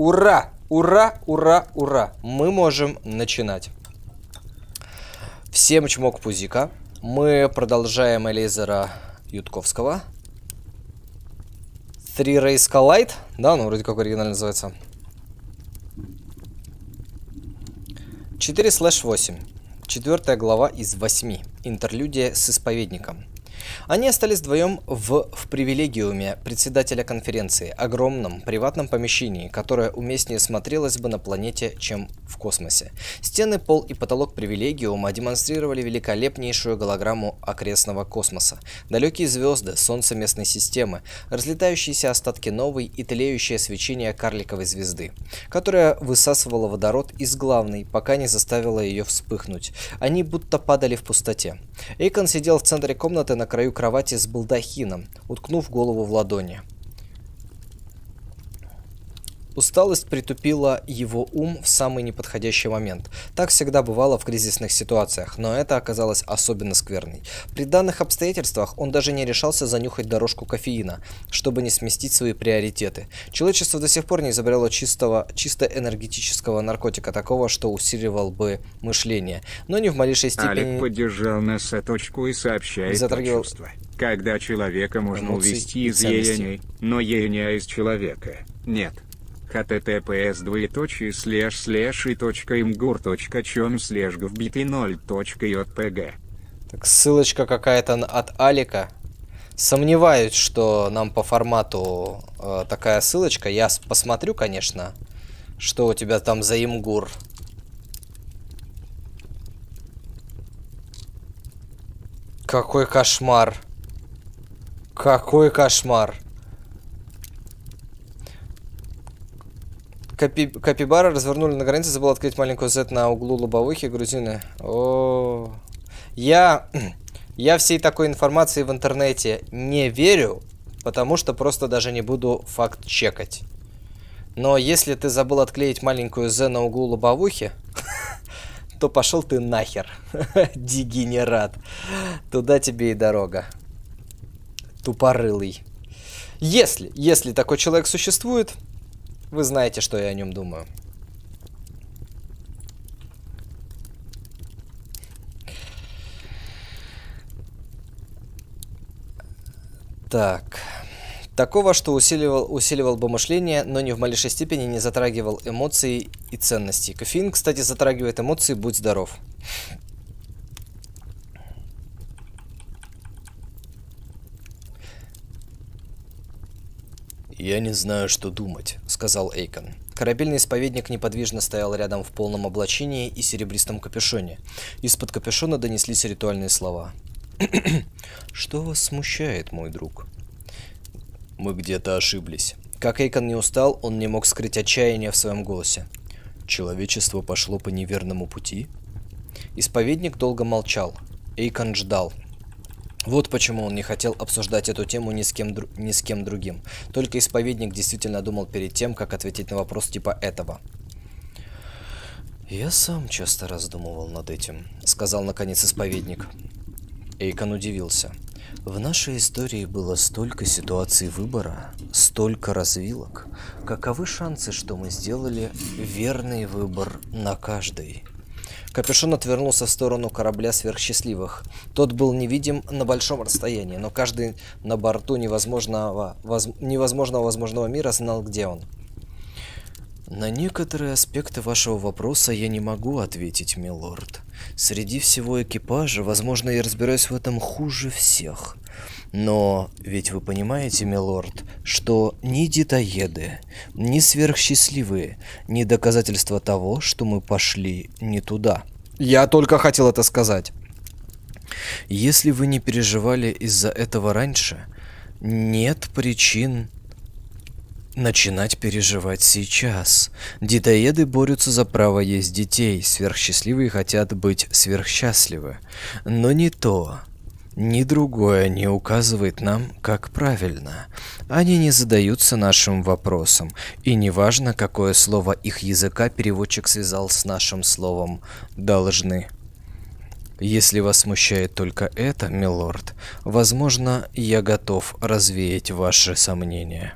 Ура! Ура! Ура! Ура! Мы можем начинать. Всем чмок пузика. Мы продолжаем Элизера Ютковского. Three Race Collide. Да, ну вроде как оригинально называется. 4 слэш 8. Четвертая глава из 8. Интерлюдия с исповедником. Они остались вдвоем в, в привилегиуме председателя конференции, огромном приватном помещении, которое уместнее смотрелось бы на планете, чем в космосе. Стены, пол и потолок привилегиума демонстрировали великолепнейшую голограмму окрестного космоса. Далекие звезды, солнце местной системы, разлетающиеся остатки новой и тлеющее свечение карликовой звезды, которая высасывала водород из главной, пока не заставила ее вспыхнуть. Они будто падали в пустоте. Эйкон сидел в центре комнаты на краю кровати с балдахином, уткнув голову в ладони. Усталость притупила его ум в самый неподходящий момент. Так всегда бывало в кризисных ситуациях, но это оказалось особенно скверной. При данных обстоятельствах он даже не решался занюхать дорожку кофеина, чтобы не сместить свои приоритеты. Человечество до сих пор не изобрело чистого, чисто энергетического наркотика, такого, что усиливал бы мышление, но не в малейшей степени... Алик поддержал нас точку и сообщает Затрагивал... чувство. Когда человека можно Эмоции увести из еяния, но еяния из человека нет. Https двоеточие слэш слэш и точка Imgur точка com слэш говбитый 0 точка jpg. Так, ссылочка какая-то от Алика. Сомневаюсь, что нам по формату э, такая ссылочка. Я посмотрю, конечно, что у тебя там за Imgur. Какой кошмар. Какой кошмар. Капи... Капибара развернули на границе, забыл открыть маленькую Z на углу лобовухи, грузины. О, я... Я всей такой информации в интернете не верю, потому что просто даже не буду факт чекать. Но если ты забыл отклеить маленькую Z на углу лобовухи, то пошел ты нахер, дегенерат. Туда тебе и дорога. Тупорылый. Если, если такой человек существует, вы знаете, что я о нем думаю. Так. Такого, что усиливал, усиливал бы мышление, но ни в малейшей степени не затрагивал эмоции и ценности. Кофеин, кстати, затрагивает эмоции, будь здоров. «Я не знаю, что думать», — сказал Эйкон. Корабельный исповедник неподвижно стоял рядом в полном облачении и серебристом капюшоне. Из-под капюшона донеслись ритуальные слова. «Что вас смущает, мой друг?» «Мы где-то ошиблись». Как Эйкон не устал, он не мог скрыть отчаяние в своем голосе. «Человечество пошло по неверному пути?» Исповедник долго молчал. Эйкон ждал. Вот почему он не хотел обсуждать эту тему ни с кем, ни с кем другим. Только исповедник действительно думал перед тем, как ответить на вопрос типа этого. «Я сам часто раздумывал над этим», — сказал наконец исповедник. Эйкон удивился. В нашей истории было столько ситуаций выбора, столько развилок. Каковы шансы, что мы сделали верный выбор на каждой? Капюшон отвернулся в сторону корабля сверхсчастливых. Тот был невидим на большом расстоянии, но каждый на борту невозможного, воз- невозможного возможного мира знал, где он. На некоторые аспекты вашего вопроса я не могу ответить, милорд. Среди всего экипажа, возможно, я разбираюсь в этом хуже всех. Но ведь вы понимаете, милорд, что ни детоеды, ни сверхсчастливые, ни доказательства того, что мы пошли не туда. Я только хотел это сказать. Если вы не переживали из-за этого раньше, нет причин начинать переживать сейчас. Детоеды борются за право есть детей, сверхсчастливые хотят быть сверхсчастливы. Но не то, ни другое не указывает нам, как правильно. Они не задаются нашим вопросом, и неважно, какое слово их языка переводчик связал с нашим словом «должны». Если вас смущает только это, милорд, возможно, я готов развеять ваши сомнения.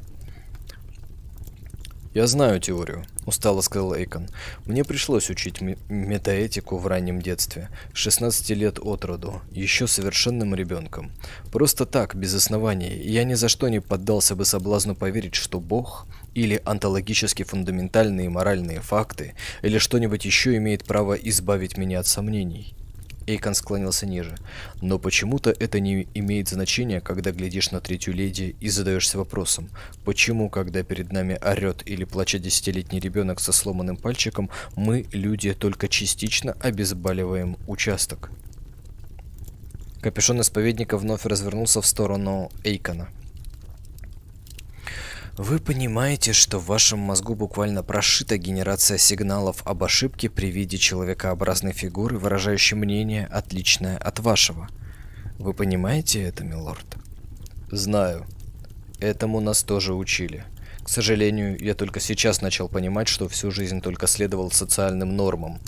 «Я знаю теорию», — устало сказал Эйкон. «Мне пришлось учить метаэтику в раннем детстве, 16 лет от роду, еще совершенным ребенком. Просто так, без оснований, я ни за что не поддался бы соблазну поверить, что Бог или онтологически фундаментальные моральные факты, или что-нибудь еще имеет право избавить меня от сомнений». Эйкон склонился ниже. Но почему-то это не имеет значения, когда глядишь на третью леди и задаешься вопросом, почему, когда перед нами орет или плачет десятилетний ребенок со сломанным пальчиком, мы, люди, только частично обезболиваем участок. Капюшон исповедника вновь развернулся в сторону Эйкона. Вы понимаете, что в вашем мозгу буквально прошита генерация сигналов об ошибке при виде человекообразной фигуры, выражающей мнение, отличное от вашего. Вы понимаете это, милорд? Знаю. Этому нас тоже учили. К сожалению, я только сейчас начал понимать, что всю жизнь только следовал социальным нормам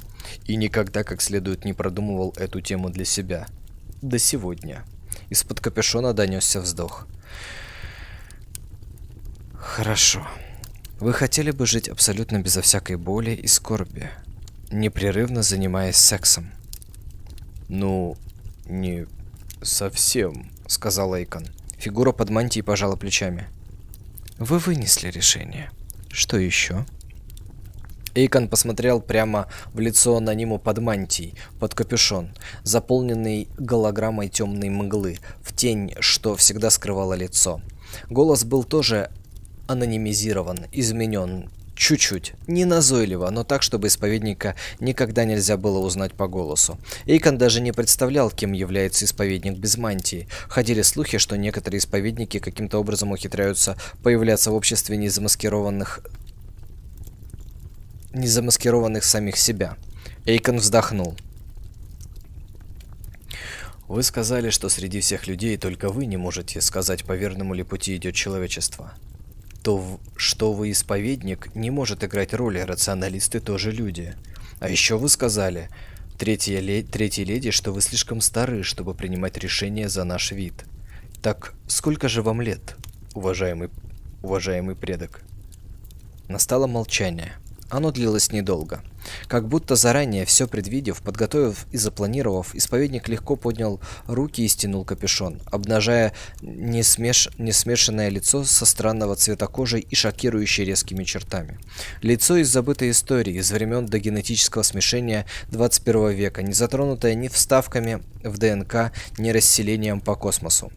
и никогда как следует не продумывал эту тему для себя. До сегодня. Из-под капюшона донесся вздох. Хорошо. Вы хотели бы жить абсолютно безо всякой боли и скорби, непрерывно занимаясь сексом? Ну, не совсем, сказал Эйкон. Фигура под мантией пожала плечами. Вы вынесли решение. Что еще? Эйкон посмотрел прямо в лицо анониму под мантией, под капюшон, заполненный голограммой темной мглы, в тень, что всегда скрывало лицо. Голос был тоже анонимизирован, изменен, чуть-чуть, не назойливо, но так, чтобы исповедника никогда нельзя было узнать по голосу. Эйкон даже не представлял, кем является исповедник без мантии. Ходили слухи, что некоторые исповедники каким-то образом ухитряются появляться в обществе незамаскированных незамаскированных самих себя. Эйкон вздохнул. Вы сказали, что среди всех людей только вы не можете сказать, по верному ли пути идет человечество то, что вы исповедник, не может играть роли, рационалисты тоже люди. А еще вы сказали, третья, ле третья леди, что вы слишком стары, чтобы принимать решения за наш вид. Так сколько же вам лет, уважаемый, уважаемый предок? Настало молчание. Оно длилось недолго. Как будто заранее все предвидев, подготовив и запланировав, исповедник легко поднял руки и стянул капюшон, обнажая несмеш... несмешанное лицо со странного цвета кожи и шокирующей резкими чертами. Лицо из забытой истории, из времен до генетического смешения 21 века, не затронутое ни вставками в ДНК, ни расселением по космосу.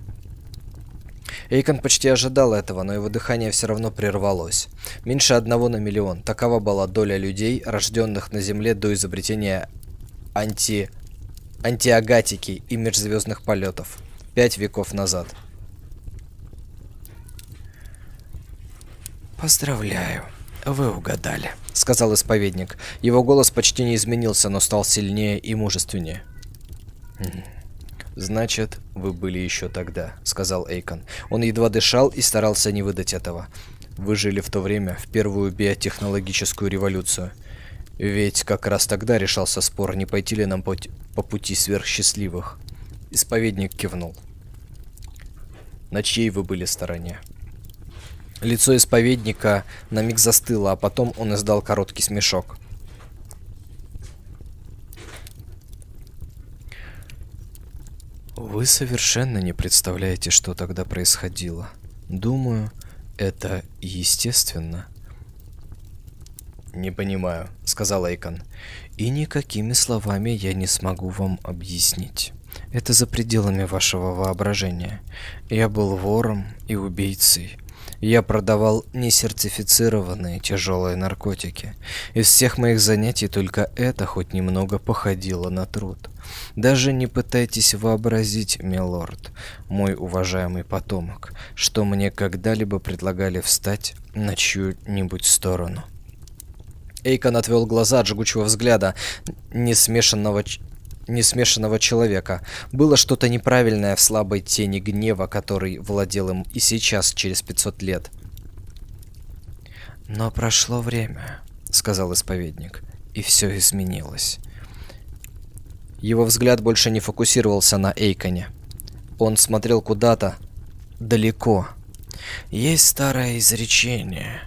Эйкон почти ожидал этого, но его дыхание все равно прервалось. Меньше одного на миллион. Такова была доля людей, рожденных на Земле до изобретения анти... антиагатики и межзвездных полетов. Пять веков назад. «Поздравляю, вы угадали», — сказал исповедник. Его голос почти не изменился, но стал сильнее и мужественнее. «Значит, вы были еще тогда», — сказал Эйкон. Он едва дышал и старался не выдать этого. «Вы жили в то время, в первую биотехнологическую революцию. Ведь как раз тогда решался спор, не пойти ли нам по, по пути сверхсчастливых». Исповедник кивнул. «На чьей вы были стороне?» Лицо исповедника на миг застыло, а потом он издал короткий смешок. Вы совершенно не представляете, что тогда происходило. Думаю, это естественно. Не понимаю, сказал Эйкон. И никакими словами я не смогу вам объяснить. Это за пределами вашего воображения. Я был вором и убийцей. Я продавал несертифицированные тяжелые наркотики. Из всех моих занятий только это хоть немного походило на труд. Даже не пытайтесь вообразить, милорд, мой уважаемый потомок, что мне когда-либо предлагали встать на чью-нибудь сторону. Эйкон отвел глаза от жгучего взгляда несмешанного несмешанного человека. Было что-то неправильное в слабой тени гнева, который владел им и сейчас, через 500 лет. «Но прошло время», — сказал исповедник, — «и все изменилось». Его взгляд больше не фокусировался на Эйконе. Он смотрел куда-то далеко. Есть старое изречение.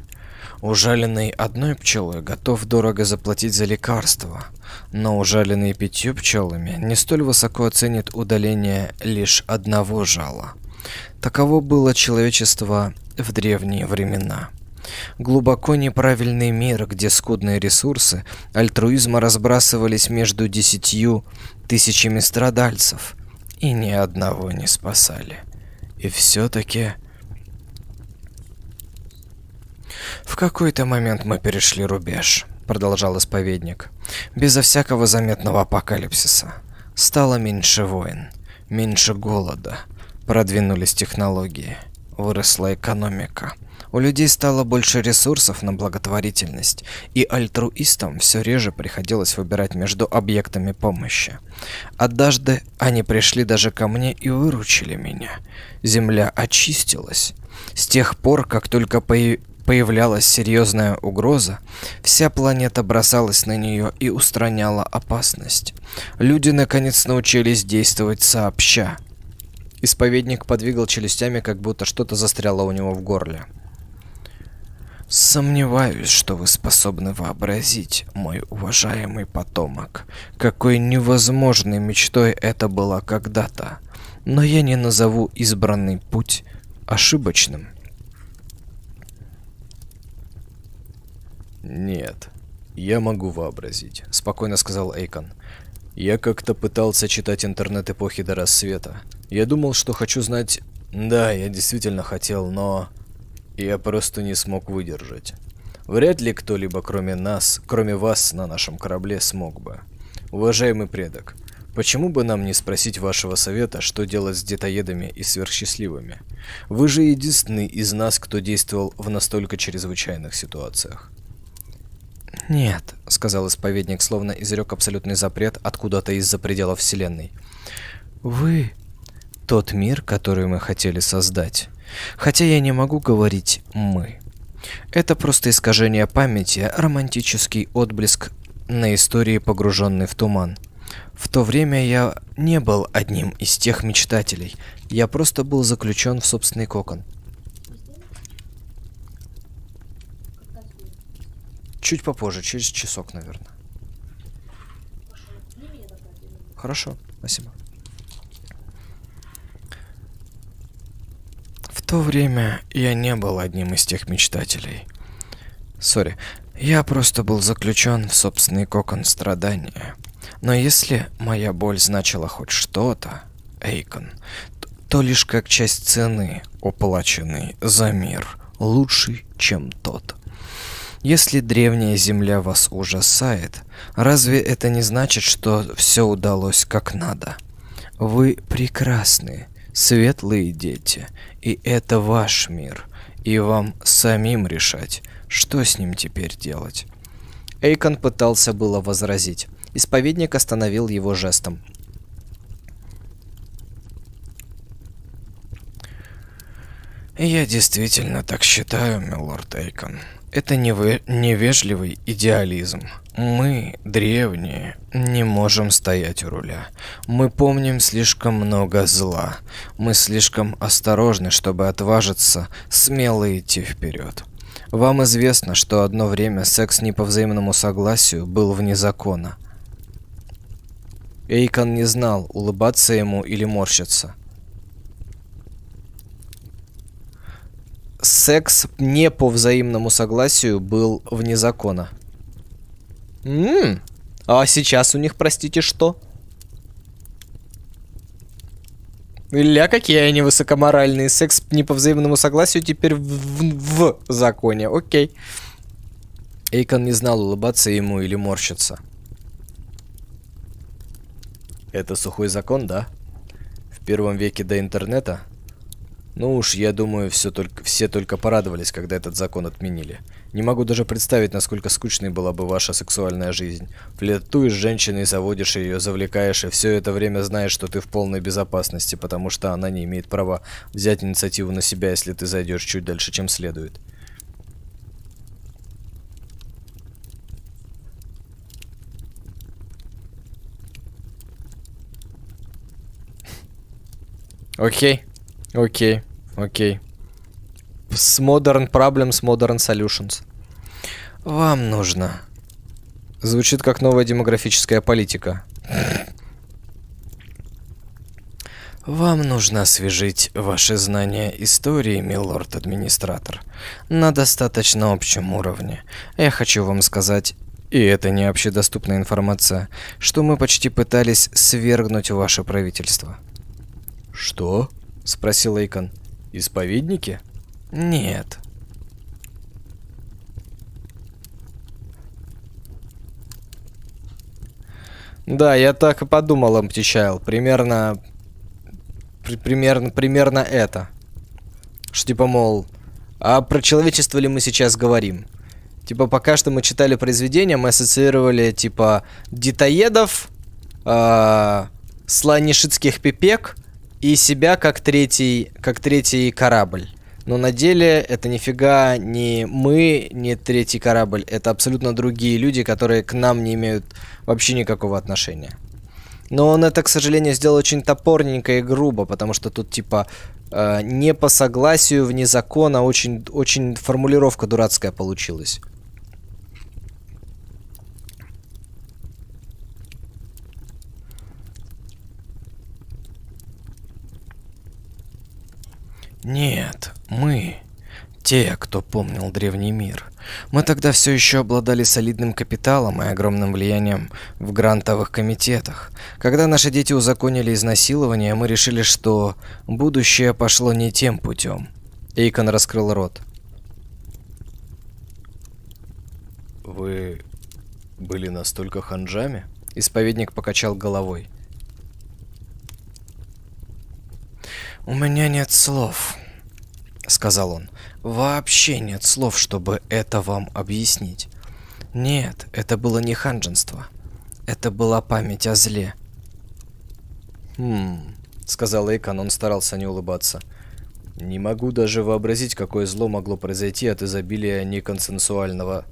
Ужаленный одной пчелой готов дорого заплатить за лекарство, но ужаленный пятью пчелами не столь высоко оценит удаление лишь одного жала. Таково было человечество в древние времена. Глубоко неправильный мир, где скудные ресурсы альтруизма разбрасывались между десятью тысячами страдальцев и ни одного не спасали. И все-таки... В какой-то момент мы перешли рубеж, продолжал исповедник, безо всякого заметного апокалипсиса. Стало меньше войн, меньше голода, продвинулись технологии, выросла экономика. У людей стало больше ресурсов на благотворительность, и альтруистам все реже приходилось выбирать между объектами помощи. Однажды они пришли даже ко мне и выручили меня. Земля очистилась. С тех пор, как только появлялась серьезная угроза, вся планета бросалась на нее и устраняла опасность. Люди наконец научились действовать сообща. Исповедник подвигал челюстями, как будто что-то застряло у него в горле. Сомневаюсь, что вы способны вообразить, мой уважаемый потомок, какой невозможной мечтой это было когда-то. Но я не назову избранный путь ошибочным. Нет, я могу вообразить, спокойно сказал Эйкон. Я как-то пытался читать интернет эпохи до рассвета. Я думал, что хочу знать... Да, я действительно хотел, но... Я просто не смог выдержать. Вряд ли кто-либо кроме нас, кроме вас на нашем корабле смог бы. Уважаемый предок, почему бы нам не спросить вашего совета, что делать с детоедами и сверхсчастливыми? Вы же единственный из нас, кто действовал в настолько чрезвычайных ситуациях. «Нет», — сказал исповедник, словно изрек абсолютный запрет откуда-то из-за пределов Вселенной. «Вы — тот мир, который мы хотели создать. Хотя я не могу говорить «мы». Это просто искажение памяти, романтический отблеск на истории, погруженный в туман. В то время я не был одним из тех мечтателей. Я просто был заключен в собственный кокон. Чуть попозже, через часок, наверное. Хорошо, спасибо. То время я не был одним из тех мечтателей. Sorry, я просто был заключен в собственный кокон страдания. Но если моя боль значила хоть что-то, Эйкон, то лишь как часть цены, уплаченной за мир, лучший, чем тот. Если древняя земля вас ужасает, разве это не значит, что все удалось как надо? Вы прекрасны, светлые дети, и это ваш мир, и вам самим решать, что с ним теперь делать. Эйкон пытался было возразить. Исповедник остановил его жестом. «Я действительно так считаю, милорд Эйкон. Это невежливый идеализм. Мы, древние, не можем стоять у руля. Мы помним слишком много зла. Мы слишком осторожны, чтобы отважиться смело идти вперед. Вам известно, что одно время секс не по взаимному согласию был вне закона. Эйкон не знал, улыбаться ему или морщиться. секс не по взаимному согласию был вне закона. Ммм, а сейчас у них, простите, что? Ля, какие они высокоморальные. Секс не по взаимному согласию теперь в, в, в законе. Окей. Эйкон не знал, улыбаться ему или морщиться. Это сухой закон, да? В первом веке до интернета ну уж, я думаю, все только, все только порадовались, когда этот закон отменили. Не могу даже представить, насколько скучной была бы ваша сексуальная жизнь. Флиртуешь с женщиной, заводишь ее, завлекаешь, и все это время знаешь, что ты в полной безопасности, потому что она не имеет права взять инициативу на себя, если ты зайдешь чуть дальше, чем следует. Окей. Окей. Окей. С Modern Problems, Modern Solutions. Вам нужно. Звучит как новая демографическая политика. Вам нужно освежить ваши знания истории, милорд-администратор, на достаточно общем уровне. Я хочу вам сказать, и это не общедоступная информация, что мы почти пытались свергнуть ваше правительство. Что? Спросил Эйкон. Исповедники? Нет. Да, я так и подумал, Амптичайл. Примерно при, примерно, примерно это. Что типа, мол, а про человечество ли мы сейчас говорим? Типа, пока что мы читали произведения, мы ассоциировали, типа, детоедов, э, сланишитских пипек и себя как третий, как третий корабль. Но на деле это нифига не мы, не третий корабль. Это абсолютно другие люди, которые к нам не имеют вообще никакого отношения. Но он это, к сожалению, сделал очень топорненько и грубо, потому что тут типа э, не по согласию, вне закона, очень, очень формулировка дурацкая получилась. Нет, мы те, кто помнил древний мир. Мы тогда все еще обладали солидным капиталом и огромным влиянием в грантовых комитетах. Когда наши дети узаконили изнасилование, мы решили, что будущее пошло не тем путем. Эйкон раскрыл рот. Вы были настолько ханжами? Исповедник покачал головой. У меня нет слов, сказал он. Вообще нет слов, чтобы это вам объяснить. Нет, это было не ханженство. Это была память о зле. Хм, сказал Эйкон, он старался не улыбаться. Не могу даже вообразить, какое зло могло произойти от изобилия неконсенсуального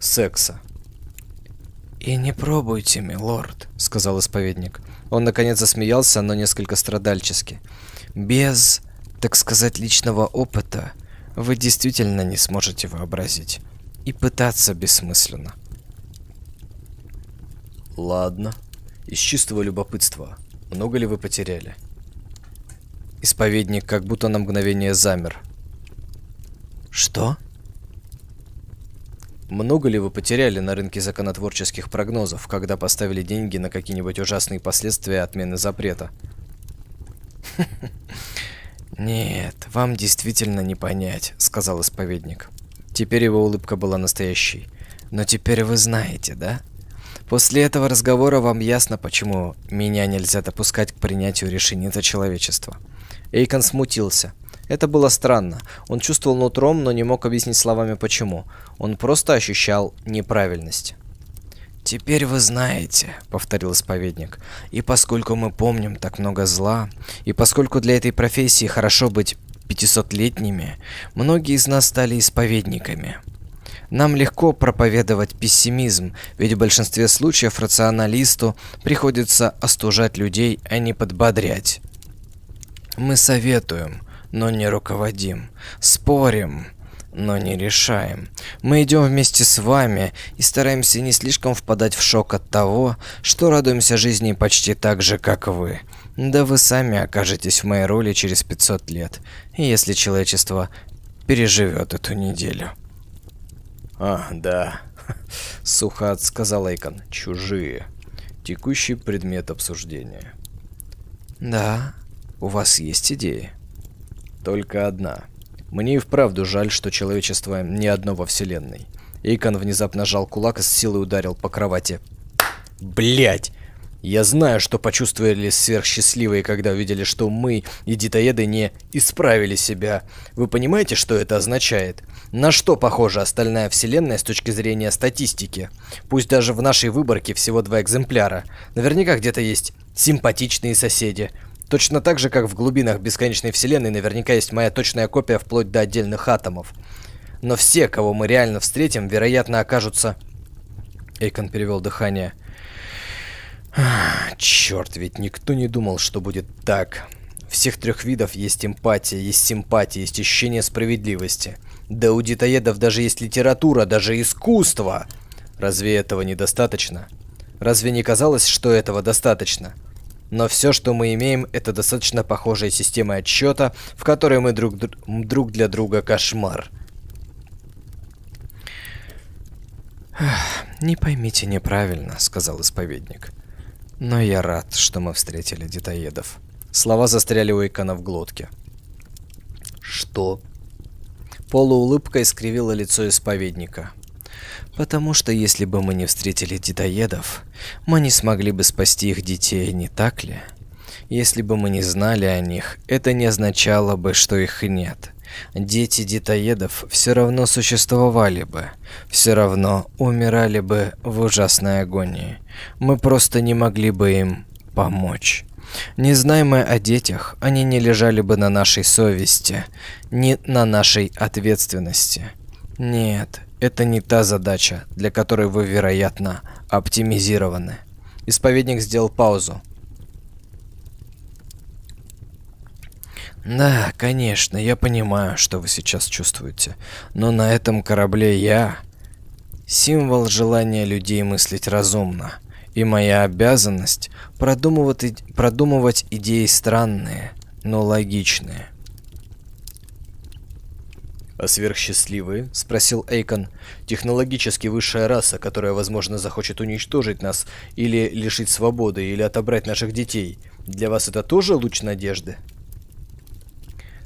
секса. «И не пробуйте, милорд», — сказал исповедник. Он наконец засмеялся, но несколько страдальчески. «Без, так сказать, личного опыта вы действительно не сможете вообразить. И пытаться бессмысленно. Ладно. Из чистого любопытства. Много ли вы потеряли? Исповедник как будто на мгновение замер. Что? Много ли вы потеряли на рынке законотворческих прогнозов, когда поставили деньги на какие-нибудь ужасные последствия отмены запрета? «Нет, вам действительно не понять», — сказал исповедник. Теперь его улыбка была настоящей. «Но теперь вы знаете, да? После этого разговора вам ясно, почему меня нельзя допускать к принятию решений за человечество». Эйкон смутился. Это было странно. Он чувствовал нутром, но не мог объяснить словами почему. Он просто ощущал неправильность. «Теперь вы знаете», — повторил исповедник, «и поскольку мы помним так много зла, и поскольку для этой профессии хорошо быть пятисотлетними, многие из нас стали исповедниками. Нам легко проповедовать пессимизм, ведь в большинстве случаев рационалисту приходится остужать людей, а не подбодрять. Мы советуем, но не руководим, спорим, но не решаем. Мы идем вместе с вами и стараемся не слишком впадать в шок от того, что радуемся жизни почти так же, как вы. Да вы сами окажетесь в моей роли через 500 лет, если человечество переживет эту неделю. А, да, сухо сказал Эйкон. Чужие. Текущий предмет обсуждения. Да, у вас есть идеи? Только одна. Мне и вправду жаль, что человечество не одно во вселенной. Эйкон внезапно жал кулак и с силой ударил по кровати. Блять! Я знаю, что почувствовали сверхсчастливые, когда увидели, что мы и детоеды не исправили себя. Вы понимаете, что это означает? На что похожа остальная вселенная с точки зрения статистики? Пусть даже в нашей выборке всего два экземпляра. Наверняка где-то есть симпатичные соседи. Точно так же, как в глубинах бесконечной вселенной наверняка есть моя точная копия вплоть до отдельных атомов. Но все, кого мы реально встретим, вероятно, окажутся... Эйкон перевел дыхание. Черт, ведь никто не думал, что будет так. Всех трех видов есть эмпатия, есть симпатия, есть ощущение справедливости. Да у детоедов даже есть литература, даже искусство. Разве этого недостаточно? Разве не казалось, что этого достаточно? Но все, что мы имеем, это достаточно похожая система отсчета, в которой мы друг, друг для друга кошмар. «Не поймите неправильно», — сказал исповедник. «Но я рад, что мы встретили детоедов». Слова застряли у Эйкона в глотке. «Что?» Полуулыбка искривила лицо исповедника. «Потому что если бы мы не встретили детоедов, мы не смогли бы спасти их детей, не так ли? Если бы мы не знали о них, это не означало бы, что их нет. Дети детоедов все равно существовали бы, все равно умирали бы в ужасной агонии. Мы просто не могли бы им помочь». Не зная мы о детях, они не лежали бы на нашей совести, ни на нашей ответственности. Нет, это не та задача, для которой вы, вероятно, оптимизированы. Исповедник сделал паузу. Да, конечно, я понимаю, что вы сейчас чувствуете. Но на этом корабле я... Символ желания людей мыслить разумно. И моя обязанность продумывать, продумывать идеи странные, но логичные. «А сверхсчастливые?» — спросил Эйкон. «Технологически высшая раса, которая, возможно, захочет уничтожить нас, или лишить свободы, или отобрать наших детей. Для вас это тоже луч надежды?»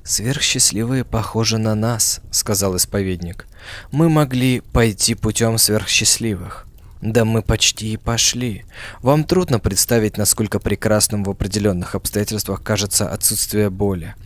«Сверхсчастливые похожи на нас», — сказал исповедник. «Мы могли пойти путем сверхсчастливых. Да мы почти и пошли. Вам трудно представить, насколько прекрасным в определенных обстоятельствах кажется отсутствие боли.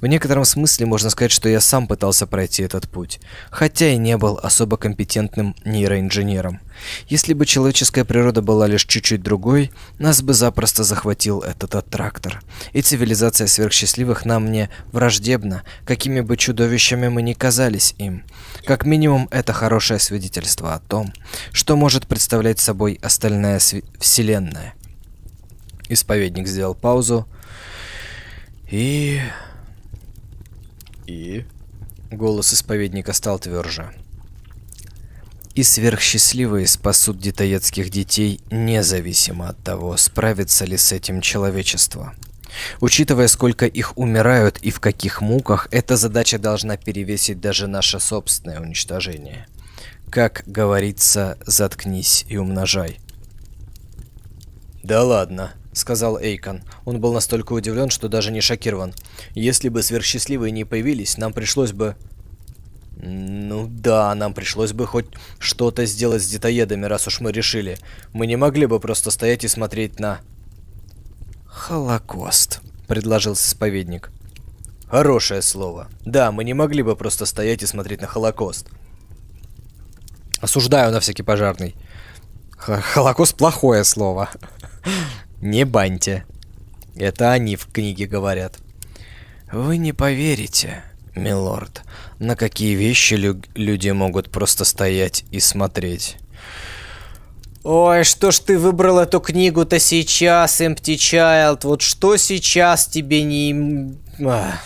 В некотором смысле можно сказать, что я сам пытался пройти этот путь, хотя и не был особо компетентным нейроинженером. Если бы человеческая природа была лишь чуть-чуть другой, нас бы запросто захватил этот аттрактор. И цивилизация сверхсчастливых нам не враждебна, какими бы чудовищами мы ни казались им. Как минимум, это хорошее свидетельство о том, что может представлять собой остальная вселенная. Исповедник сделал паузу и... И... Голос исповедника стал тверже. И сверхсчастливые спасут детоедских детей, независимо от того, справится ли с этим человечество. Учитывая, сколько их умирают и в каких муках, эта задача должна перевесить даже наше собственное уничтожение. Как говорится, заткнись и умножай. «Да ладно», — сказал Эйкон. Он был настолько удивлен, что даже не шокирован. «Если бы сверхсчастливые не появились, нам пришлось бы...» «Ну да, нам пришлось бы хоть что-то сделать с детоедами, раз уж мы решили. Мы не могли бы просто стоять и смотреть на...» «Холокост», — предложил исповедник. «Хорошее слово. Да, мы не могли бы просто стоять и смотреть на Холокост». «Осуждаю на всякий пожарный». Холокост плохое слово. Не баньте. Это они в книге говорят. Вы не поверите, милорд, на какие вещи лю люди могут просто стоять и смотреть. Ой, что ж ты выбрал эту книгу-то сейчас, Empty Child? Вот что сейчас тебе не... Ах.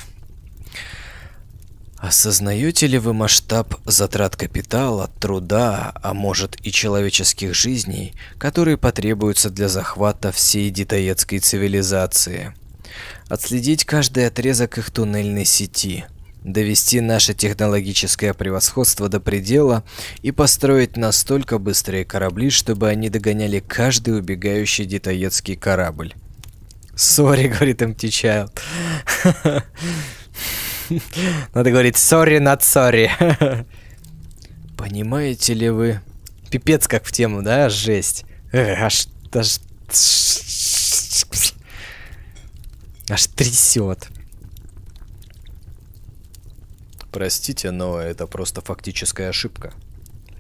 Осознаете ли вы масштаб затрат капитала, труда, а может и человеческих жизней, которые потребуются для захвата всей дитоедской цивилизации? Отследить каждый отрезок их туннельной сети, довести наше технологическое превосходство до предела и построить настолько быстрые корабли, чтобы они догоняли каждый убегающий дитоедский корабль. «Сори», — говорит Empty Child. Надо говорить sorry, not sorry. Понимаете ли вы? Пипец как в тему, да? Жесть. Аж, аж, аж трясет. Простите, но это просто фактическая ошибка.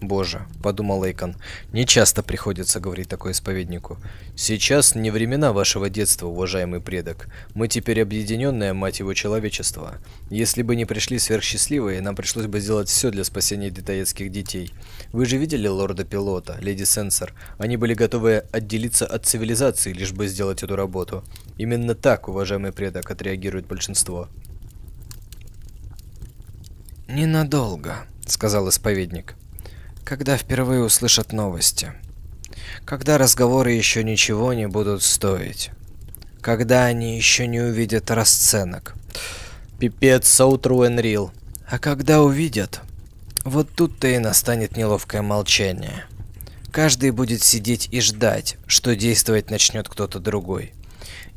Боже, подумал Эйкон, не часто приходится говорить такое исповеднику. Сейчас не времена вашего детства, уважаемый предок. Мы теперь объединенное, мать его, человечество. Если бы не пришли сверхсчастливые, нам пришлось бы сделать все для спасения детаецких детей. Вы же видели лорда-пилота, леди Сенсор? Они были готовы отделиться от цивилизации, лишь бы сделать эту работу. Именно так, уважаемый предок, отреагирует большинство. «Ненадолго», — сказал исповедник. «Когда впервые услышат новости. Когда разговоры еще ничего не будут стоить. Когда они еще не увидят расценок. Пипец, so true and real. А когда увидят, вот тут-то и настанет неловкое молчание. Каждый будет сидеть и ждать, что действовать начнет кто-то другой.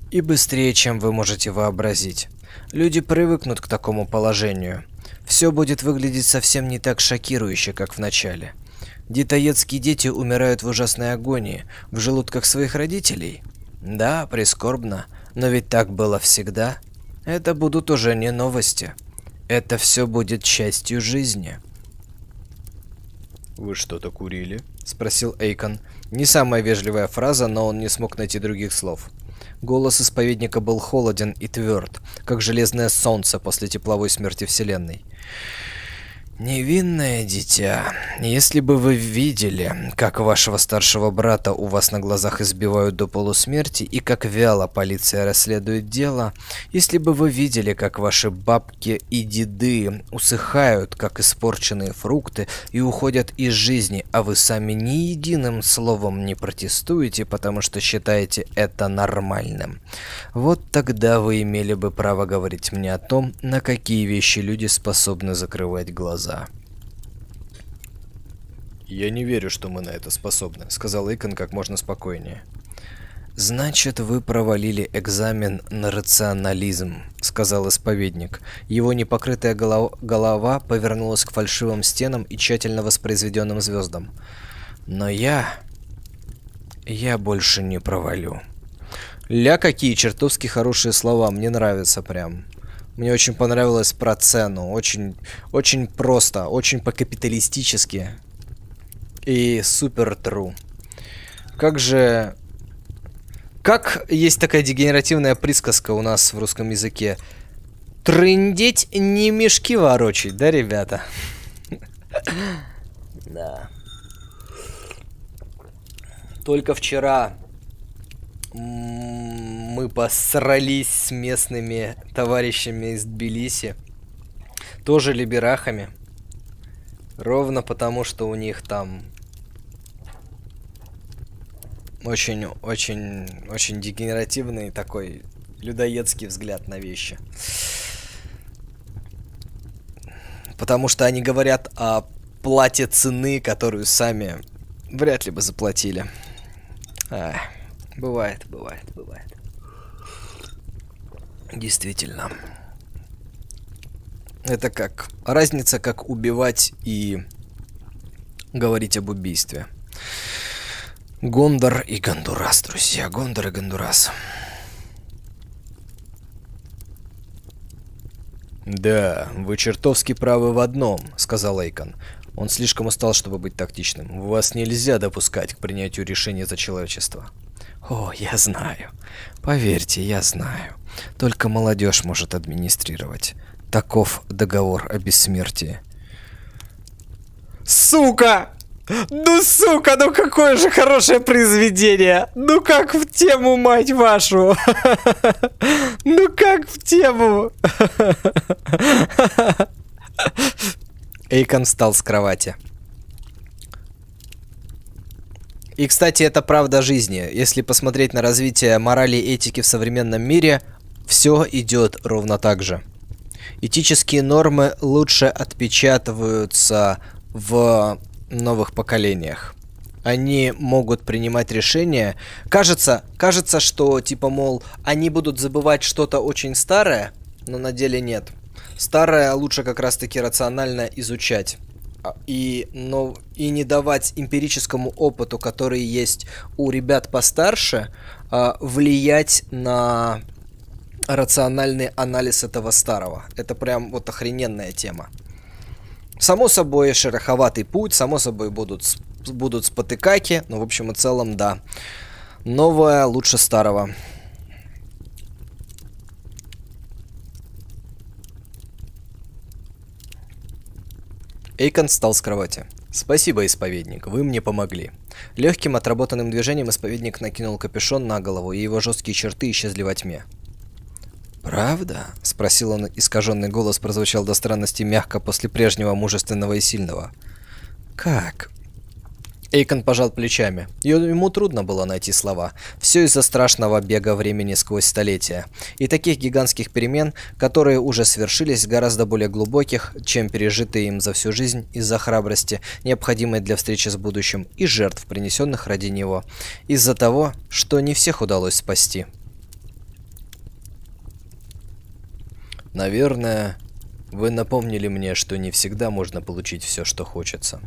И быстрее, чем вы можете вообразить. Люди привыкнут к такому положению. Все будет выглядеть совсем не так шокирующе, как в начале. Детоедские дети умирают в ужасной агонии в желудках своих родителей. Да, прискорбно, но ведь так было всегда. Это будут уже не новости. Это все будет частью жизни. «Вы что-то курили?» — спросил Эйкон. Не самая вежливая фраза, но он не смог найти других слов. Голос исповедника был холоден и тверд, как железное солнце после тепловой смерти Вселенной. Невинное дитя, если бы вы видели, как вашего старшего брата у вас на глазах избивают до полусмерти и как вяло полиция расследует дело, если бы вы видели, как ваши бабки и деды усыхают, как испорченные фрукты, и уходят из жизни, а вы сами ни единым словом не протестуете, потому что считаете это нормальным, вот тогда вы имели бы право говорить мне о том, на какие вещи люди способны закрывать глаза глаза. «Я не верю, что мы на это способны», — сказал Икон как можно спокойнее. «Значит, вы провалили экзамен на рационализм», — сказал исповедник. Его непокрытая голова, голова повернулась к фальшивым стенам и тщательно воспроизведенным звездам. «Но я... я больше не провалю». Ля, какие чертовски хорошие слова, мне нравятся прям. Мне очень понравилось про цену. Очень, очень просто, очень по-капиталистически. И супер true. Как же... Как есть такая дегенеративная присказка у нас в русском языке? Трындеть не мешки ворочать, да, ребята? Да. Только вчера мы посрались с местными товарищами из Тбилиси. Тоже либерахами. Ровно потому, что у них там очень, очень, очень дегенеративный такой людоедский взгляд на вещи. Потому что они говорят о плате цены, которую сами вряд ли бы заплатили. Ах, бывает, бывает, бывает. Действительно. Это как разница, как убивать и говорить об убийстве. Гондор и Гондурас, друзья. Гондор и Гондурас. «Да, вы чертовски правы в одном», — сказал Эйкон. Он слишком устал, чтобы быть тактичным. Вас нельзя допускать к принятию решений за человечество. О, я знаю. Поверьте, я знаю. Только молодежь может администрировать. Таков договор о бессмертии. Сука! Ну, сука, ну какое же хорошее произведение! Ну как в тему, мать вашу! Ну как в тему! Эйкон встал с кровати. И, кстати, это правда жизни. Если посмотреть на развитие морали и этики в современном мире, все идет ровно так же. Этические нормы лучше отпечатываются в новых поколениях. Они могут принимать решения. Кажется, кажется, что типа, мол, они будут забывать что-то очень старое, но на деле нет. Старое лучше как раз-таки рационально изучать. А, и, но, и не давать эмпирическому опыту, который есть у ребят постарше, а, влиять на рациональный анализ этого старого. Это прям вот охрененная тема. Само собой, шероховатый путь, само собой будут, будут спотыкаки, но в общем и целом, да. Новое лучше старого. Эйкон встал с кровати. «Спасибо, исповедник, вы мне помогли». Легким отработанным движением исповедник накинул капюшон на голову, и его жесткие черты исчезли во тьме. «Правда?» — спросил он, искаженный голос прозвучал до странности мягко после прежнего мужественного и сильного. «Как?» Эйкон пожал плечами. Ему трудно было найти слова. Все из-за страшного бега времени сквозь столетия. И таких гигантских перемен, которые уже свершились гораздо более глубоких, чем пережитые им за всю жизнь из-за храбрости, необходимой для встречи с будущим, и жертв, принесенных ради него. Из-за того, что не всех удалось спасти. Наверное, вы напомнили мне, что не всегда можно получить все, что хочется.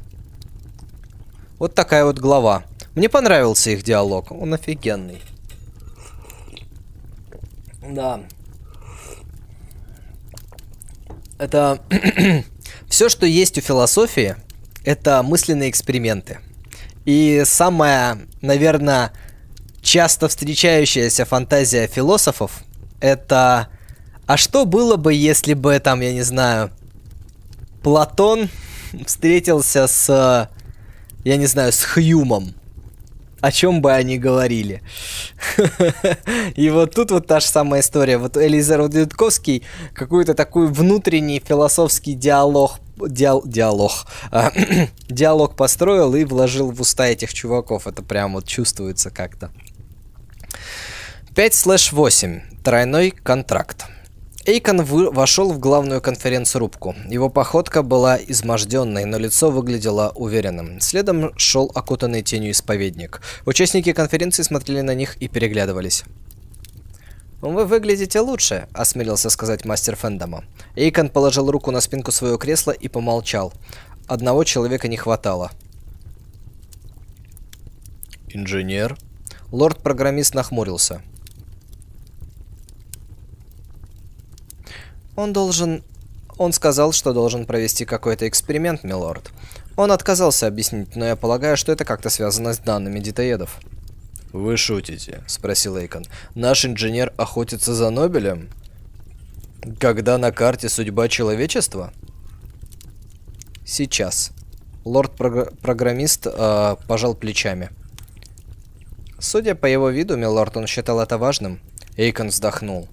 Вот такая вот глава. Мне понравился их диалог. Он офигенный. Да. Это... Все, что есть у философии, это мысленные эксперименты. И самая, наверное, часто встречающаяся фантазия философов, это... А что было бы, если бы, там, я не знаю, Платон встретился с я не знаю, с Хьюмом. О чем бы они говорили. И вот тут вот та же самая история. Вот Элизар Дудковский какой-то такой внутренний философский диалог диал, диалог, диалог построил и вложил в уста этих чуваков. Это прям вот чувствуется как-то. 5 слэш 8. Тройной контракт. Эйкон вошел в главную конференц-рубку. Его походка была изможденной, но лицо выглядело уверенным. Следом шел окутанный тенью исповедник. Участники конференции смотрели на них и переглядывались. «Вы выглядите лучше», — осмелился сказать мастер Фэндома. Эйкон положил руку на спинку своего кресла и помолчал. Одного человека не хватало. «Инженер?» Лорд-программист нахмурился. Он должен... Он сказал, что должен провести какой-то эксперимент, милорд. Он отказался объяснить, но я полагаю, что это как-то связано с данными детоедов. «Вы шутите?» – спросил Эйкон. «Наш инженер охотится за Нобелем? Когда на карте судьба человечества?» «Сейчас». Лорд-программист э, пожал плечами. Судя по его виду, милорд, он считал это важным. Эйкон вздохнул.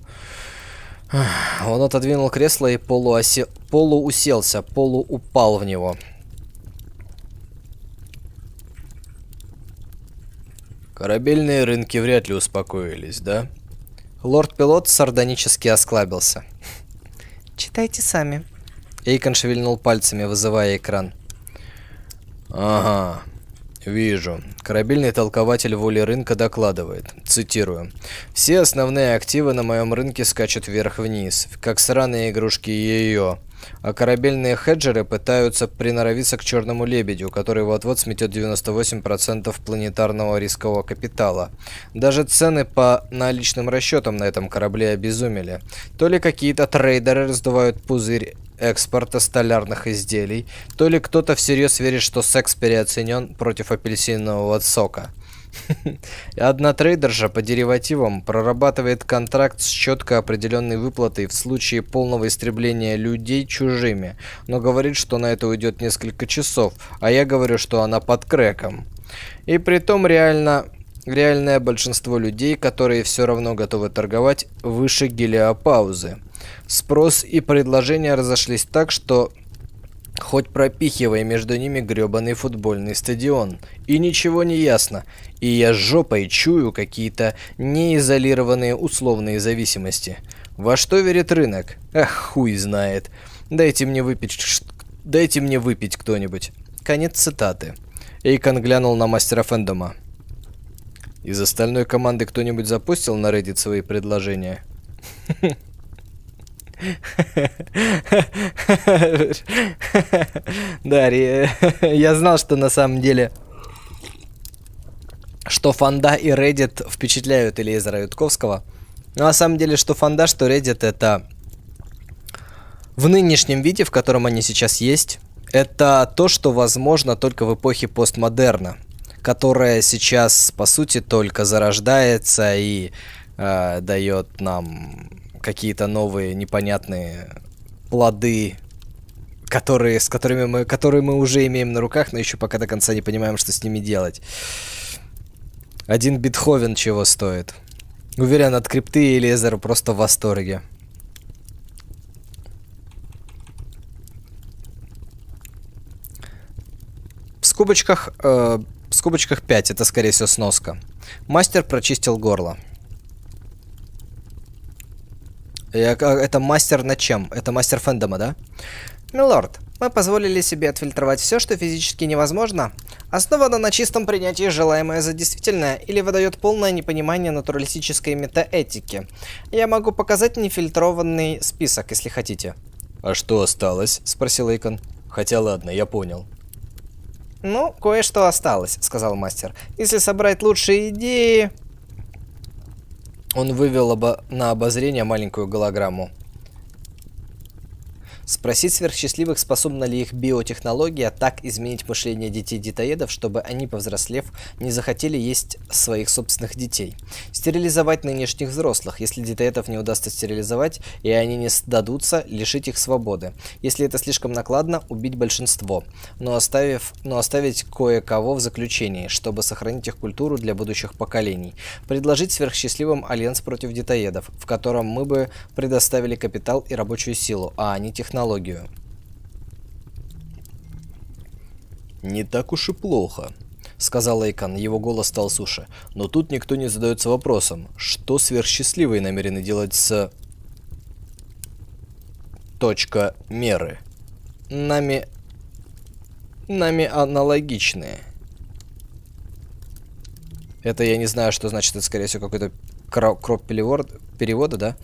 Он отодвинул кресло и полуосе... полууселся, полуупал в него. Корабельные рынки вряд ли успокоились, да? Лорд-пилот сардонически осклабился. «Читайте сами». Эйкон шевельнул пальцами, вызывая экран. «Ага, Вижу. Корабельный толкователь воли рынка докладывает. Цитирую. «Все основные активы на моем рынке скачут вверх-вниз, как сраные игрушки ее. А корабельные хеджеры пытаются приноровиться к черному лебедю, который вот-вот сметет 98% планетарного рискового капитала. Даже цены по наличным расчетам на этом корабле обезумели. То ли какие-то трейдеры раздувают пузырь экспорта столярных изделий, то ли кто-то всерьез верит, что секс переоценен против апельсинового сока. Одна трейдерша по деривативам прорабатывает контракт с четко определенной выплатой в случае полного истребления людей чужими, но говорит, что на это уйдет несколько часов, а я говорю, что она под крэком. И при том реально реальное большинство людей, которые все равно готовы торговать выше гелиопаузы. Спрос и предложение разошлись так, что хоть пропихивай между ними грёбаный футбольный стадион. И ничего не ясно. И я жопой чую какие-то неизолированные условные зависимости. Во что верит рынок? Эх, хуй знает. Дайте мне выпить... Дайте мне выпить кто-нибудь. Конец цитаты. Эйкон глянул на мастера Фэндома. Из остальной команды кто-нибудь запустил на Reddit свои предложения? Да, я знал, что на самом деле что Фанда и Reddit впечатляют Элизера Ютковского. Но на самом деле, что Фанда, что Reddit это в нынешнем виде, в котором они сейчас есть, это то, что возможно только в эпохе постмодерна, которая сейчас, по сути, только зарождается и э, дает нам какие-то новые непонятные плоды, которые, с которыми мы, которые мы уже имеем на руках, но еще пока до конца не понимаем, что с ними делать. Один Бетховен чего стоит. Уверен, от крипты и лезера просто в восторге. В скобочках, э, в скобочках 5, это скорее всего сноска. Мастер прочистил горло. Я, это мастер над чем? Это мастер фэндома, да? Милорд, мы позволили себе отфильтровать все, что физически невозможно, основано на чистом принятии желаемое за действительное или выдает полное непонимание натуралистической метаэтики. Я могу показать нефильтрованный список, если хотите. «А что осталось?» – спросил Эйкон. «Хотя ладно, я понял». «Ну, кое-что осталось», — сказал мастер. «Если собрать лучшие идеи...» Он вывел обо... на обозрение маленькую голограмму. Спросить сверхсчастливых, способна ли их биотехнология так изменить мышление детей-детоедов, чтобы они, повзрослев, не захотели есть своих собственных детей. Стерилизовать нынешних взрослых. Если детоедов не удастся стерилизовать, и они не сдадутся, лишить их свободы. Если это слишком накладно, убить большинство. Но, оставив, но оставить кое-кого в заключении, чтобы сохранить их культуру для будущих поколений. Предложить сверхсчастливым альянс против детоедов, в котором мы бы предоставили капитал и рабочую силу, а они технологии технологию. «Не так уж и плохо», — сказал Эйкон, его голос стал суше. «Но тут никто не задается вопросом, что сверхсчастливые намерены делать с...» Точка меры. Нами... Нами аналогичные. Это я не знаю, что значит. Это, скорее всего, какой-то кроп перевода, да?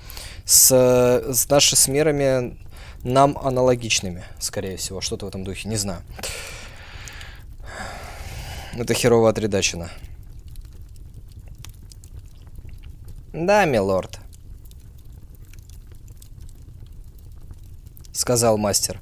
С, с нашими с мерами нам аналогичными, скорее всего. Что-то в этом духе, не знаю. Это херово отредачено. Да, милорд. Сказал мастер.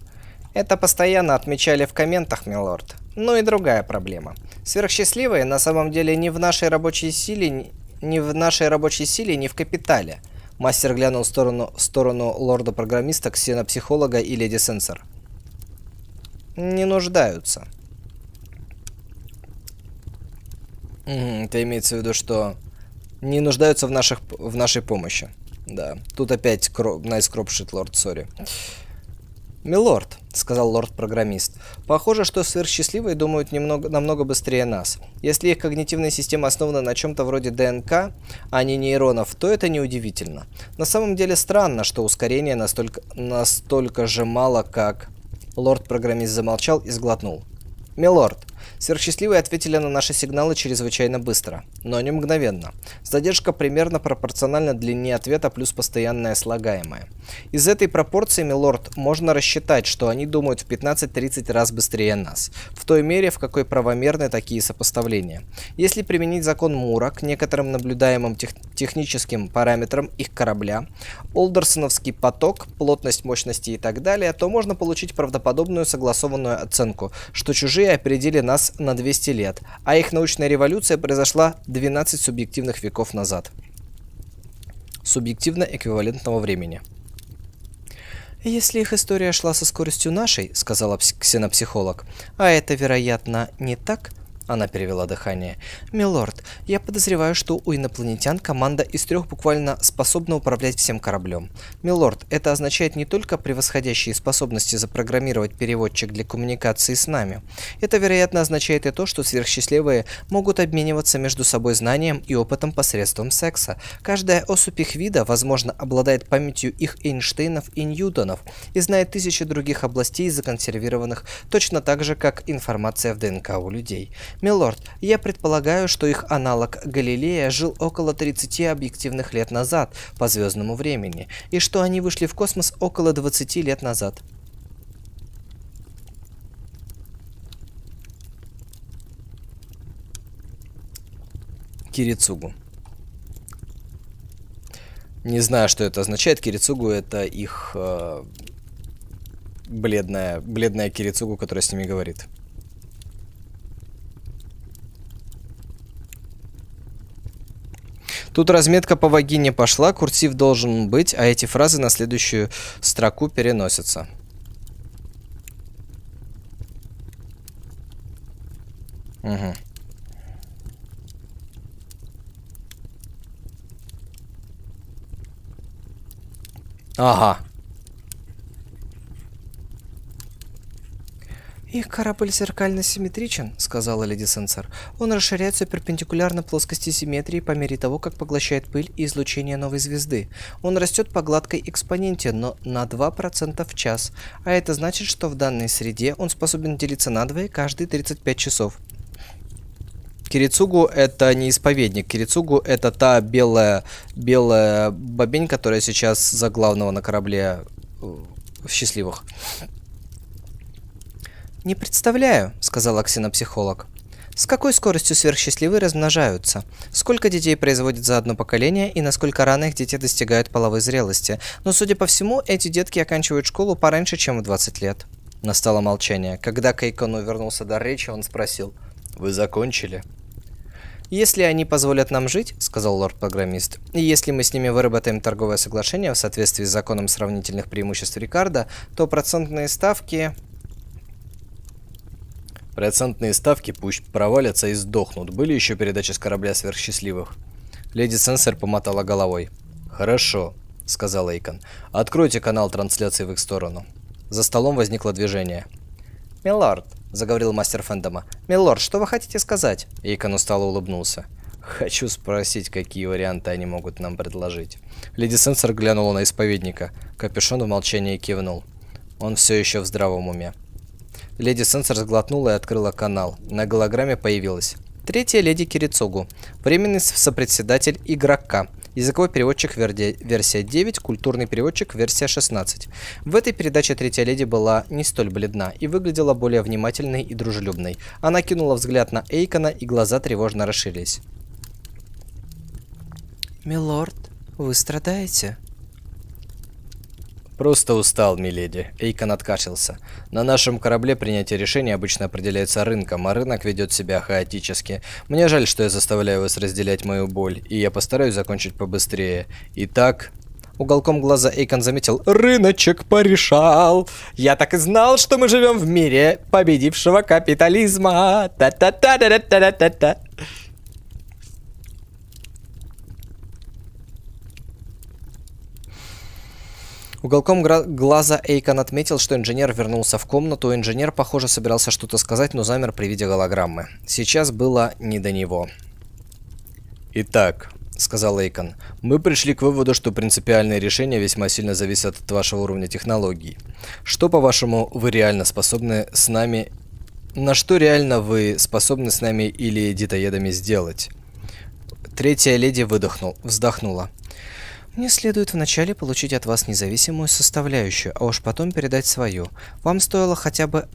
Это постоянно отмечали в комментах, милорд. Ну и другая проблема. Сверхсчастливые на самом деле не в нашей рабочей силе, не в нашей рабочей силе, не в капитале. Мастер глянул в сторону, в сторону лорда-программиста, ксенопсихолога и леди-сенсор. «Не нуждаются». Это имеется в виду, что не нуждаются в, наших, в нашей помощи. Да. Тут опять. Nice crop shit, лорд, sorry. «Милорд», — сказал лорд-программист, — «похоже, что сверхсчастливые думают немного, намного быстрее нас. Если их когнитивная система основана на чем-то вроде ДНК, а не нейронов, то это неудивительно. На самом деле странно, что ускорение настолько, настолько же мало, как...» Лорд-программист замолчал и сглотнул. «Милорд, Сверхсчастливые ответили на наши сигналы чрезвычайно быстро, но не мгновенно. Задержка примерно пропорциональна длине ответа плюс постоянное слагаемое. Из этой пропорции, милорд, можно рассчитать, что они думают в 15-30 раз быстрее нас, в той мере, в какой правомерны такие сопоставления. Если применить закон Мура к некоторым наблюдаемым тех техническим параметрам их корабля, Олдерсоновский поток, плотность мощности и так далее, то можно получить правдоподобную согласованную оценку, что чужие опередили нас на 200 лет, а их научная революция произошла 12 субъективных веков назад. Субъективно эквивалентного времени. «Если их история шла со скоростью нашей, — сказала ксенопсихолог, — а это, вероятно, не так, — она перевела дыхание. «Милорд, я подозреваю, что у инопланетян команда из трех буквально способна управлять всем кораблем. Милорд, это означает не только превосходящие способности запрограммировать переводчик для коммуникации с нами. Это, вероятно, означает и то, что сверхсчастливые могут обмениваться между собой знанием и опытом посредством секса. Каждая особь их вида, возможно, обладает памятью их Эйнштейнов и Ньютонов и знает тысячи других областей законсервированных точно так же, как информация в ДНК у людей. Милорд, я предполагаю, что их аналог Галилея жил около 30 объективных лет назад по звездному времени, и что они вышли в космос около 20 лет назад. Кирицугу. Не знаю, что это означает. Кирицугу это их э, бледная, бледная Кирицугу, которая с ними говорит. Тут разметка по вагине пошла, курсив должен быть, а эти фразы на следующую строку переносятся. Угу. Ага. «Их корабль зеркально симметричен», — сказала леди Сенсор. «Он расширяется перпендикулярно плоскости симметрии по мере того, как поглощает пыль и излучение новой звезды. Он растет по гладкой экспоненте, но на 2% в час. А это значит, что в данной среде он способен делиться надвое каждые 35 часов». Кирицугу это не исповедник. Кирицугу это та белая, белая бобень, которая сейчас за главного на корабле э, в счастливых. «Не представляю», — сказал ксенопсихолог. «С какой скоростью сверхсчастливые размножаются? Сколько детей производят за одно поколение и насколько рано их дети достигают половой зрелости? Но, судя по всему, эти детки оканчивают школу пораньше, чем в 20 лет». Настало молчание. Когда Кейкону вернулся до речи, он спросил. «Вы закончили?» «Если они позволят нам жить, — сказал лорд-программист, — и если мы с ними выработаем торговое соглашение в соответствии с законом сравнительных преимуществ Рикардо, то процентные ставки Процентные ставки пусть провалятся и сдохнут. Были еще передачи с корабля сверхсчастливых. Леди Сенсор помотала головой. «Хорошо», — сказал Эйкон. «Откройте канал трансляции в их сторону». За столом возникло движение. «Милорд», — заговорил мастер Фэндома. «Милорд, что вы хотите сказать?» Эйкон устало улыбнулся. «Хочу спросить, какие варианты они могут нам предложить». Леди Сенсор глянула на исповедника. Капюшон в молчании кивнул. Он все еще в здравом уме. Леди Сенсор сглотнула и открыла канал. На голограмме появилась. Третья леди Кирицугу. Временный сопредседатель игрока. Языковой переводчик версия 9, культурный переводчик версия 16. В этой передаче третья леди была не столь бледна и выглядела более внимательной и дружелюбной. Она кинула взгляд на Эйкона, и глаза тревожно расширились. «Милорд, вы страдаете?» «Просто устал, миледи», — Эйкон откашлялся. «На нашем корабле принятие решений обычно определяется рынком, а рынок ведет себя хаотически. Мне жаль, что я заставляю вас разделять мою боль, и я постараюсь закончить побыстрее. Итак...» Уголком глаза Эйкон заметил «Рыночек порешал! Я так и знал, что мы живем в мире победившего капитализма! Та-та-та-та-та-та-та-та!» Уголком глаза Эйкон отметил, что инженер вернулся в комнату. Инженер, похоже, собирался что-то сказать, но замер при виде голограммы. Сейчас было не до него. «Итак», — сказал Эйкон, — «мы пришли к выводу, что принципиальные решения весьма сильно зависят от вашего уровня технологий. Что, по-вашему, вы реально способны с нами... На что реально вы способны с нами или детоедами сделать?» Третья леди выдохнул, вздохнула. Мне следует вначале получить от вас независимую составляющую, а уж потом передать свою. Вам стоило хотя бы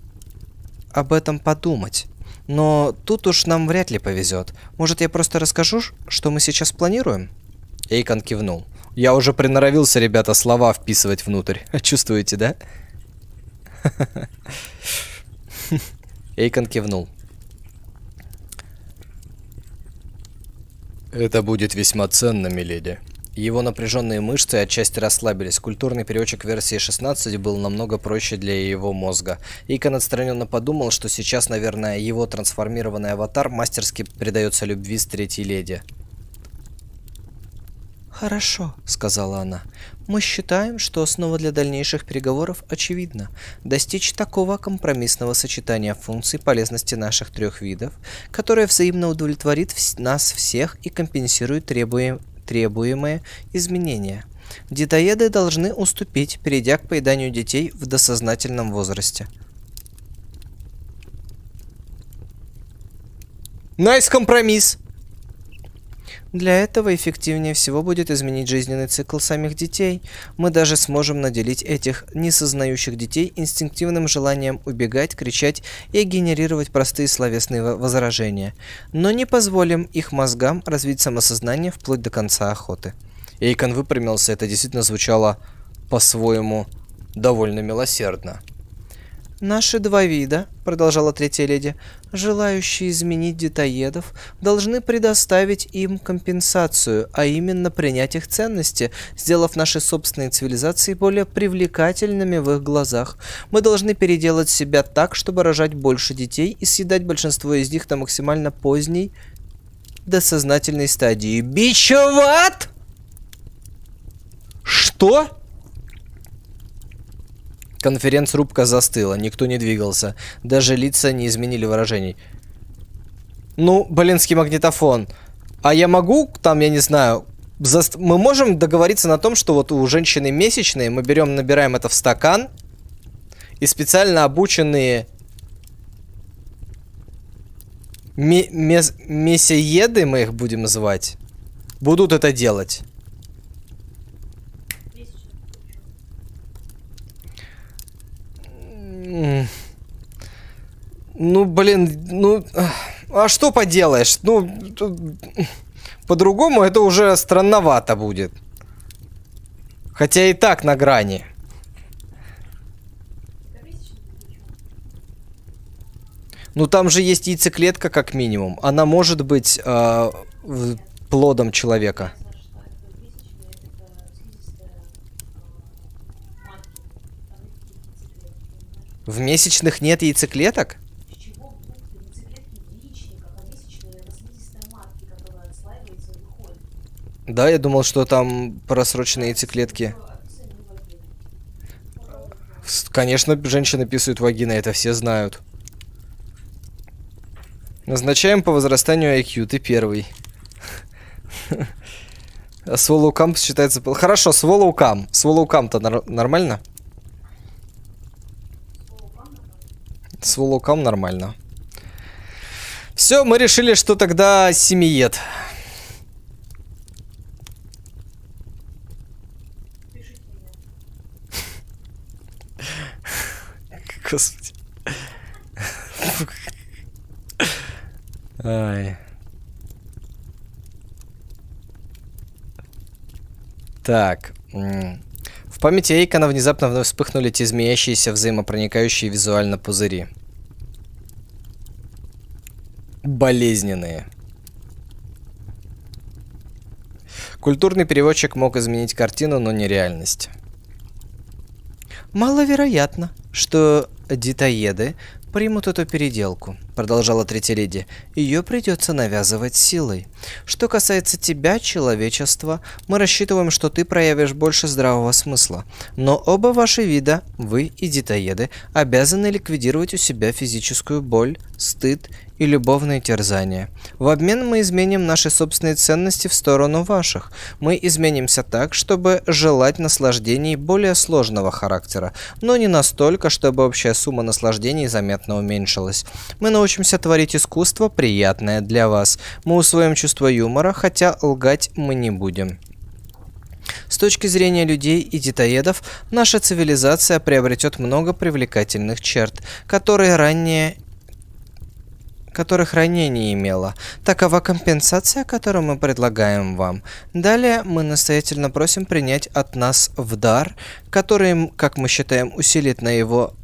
об этом подумать. Но тут уж нам вряд ли повезет. Может, я просто расскажу, что мы сейчас планируем?» Эйкон кивнул. «Я уже приноровился, ребята, слова вписывать внутрь. Чувствуете, да?» Эйкон кивнул. «Это будет весьма ценно, миледи», его напряженные мышцы отчасти расслабились. Культурный переводчик версии 16 был намного проще для его мозга. Икон отстраненно подумал, что сейчас, наверное, его трансформированный аватар мастерски предается любви с третьей леди. «Хорошо», — сказала она. «Мы считаем, что основа для дальнейших переговоров очевидна. Достичь такого компромиссного сочетания функций полезности наших трех видов, которое взаимно удовлетворит нас всех и компенсирует требуем требуемые изменения. Детоеды должны уступить, перейдя к поеданию детей в досознательном возрасте. Nice, nice компромисс! Для этого эффективнее всего будет изменить жизненный цикл самих детей. Мы даже сможем наделить этих несознающих детей инстинктивным желанием убегать, кричать и генерировать простые словесные возражения. Но не позволим их мозгам развить самосознание вплоть до конца охоты. Эйкон выпрямился, это действительно звучало по-своему довольно милосердно. «Наши два вида», — продолжала третья леди, — «желающие изменить детоедов, должны предоставить им компенсацию, а именно принять их ценности, сделав наши собственные цивилизации более привлекательными в их глазах. Мы должны переделать себя так, чтобы рожать больше детей и съедать большинство из них на максимально поздней до сознательной стадии. Бичеват! Что? Конференц-рубка застыла, никто не двигался. Даже лица не изменили выражений. Ну, блинский магнитофон. А я могу, там, я не знаю, за... мы можем договориться на том, что вот у женщины месячные, мы берем, набираем это в стакан, и специально обученные месяеды, мы их будем называть, будут это делать. Ну, блин, ну... А что поделаешь? Ну, по-другому это уже странновато будет. Хотя и так на грани. Ну там же есть яйцеклетка как минимум. Она может быть э, плодом человека. В месячных нет яйцеклеток? Да, я думал, что там просроченные яйцеклетки. Конечно, женщины писают вагины, это все знают. Назначаем по возрастанию IQ, ты первый. Сволоукам считается... Хорошо, сволоукам. Сволоукам-то нормально? Сволокам нормально. Все, мы решили, что тогда семиед. Господи. Ай. Так. В памяти Эйкона внезапно вновь вспыхнули те змеящиеся взаимопроникающие визуально пузыри. Болезненные. Культурный переводчик мог изменить картину, но не реальность. Маловероятно, что детоеды примут эту переделку, продолжала третья леди. Ее придется навязывать силой. Что касается тебя, человечества, мы рассчитываем, что ты проявишь больше здравого смысла. Но оба ваши вида, вы и детоеды, обязаны ликвидировать у себя физическую боль, стыд и любовные терзания. В обмен мы изменим наши собственные ценности в сторону ваших. Мы изменимся так, чтобы желать наслаждений более сложного характера, но не настолько, чтобы общая сумма наслаждений заметно уменьшилась. Мы научимся творить искусство, приятное для вас. Мы усвоим чувство юмора, хотя лгать мы не будем. С точки зрения людей и детоедов, наша цивилизация приобретет много привлекательных черт, которые ранее которых ранее не имела. Такова компенсация, которую мы предлагаем вам. Далее мы настоятельно просим принять от нас в дар, который, как мы считаем, усилит на его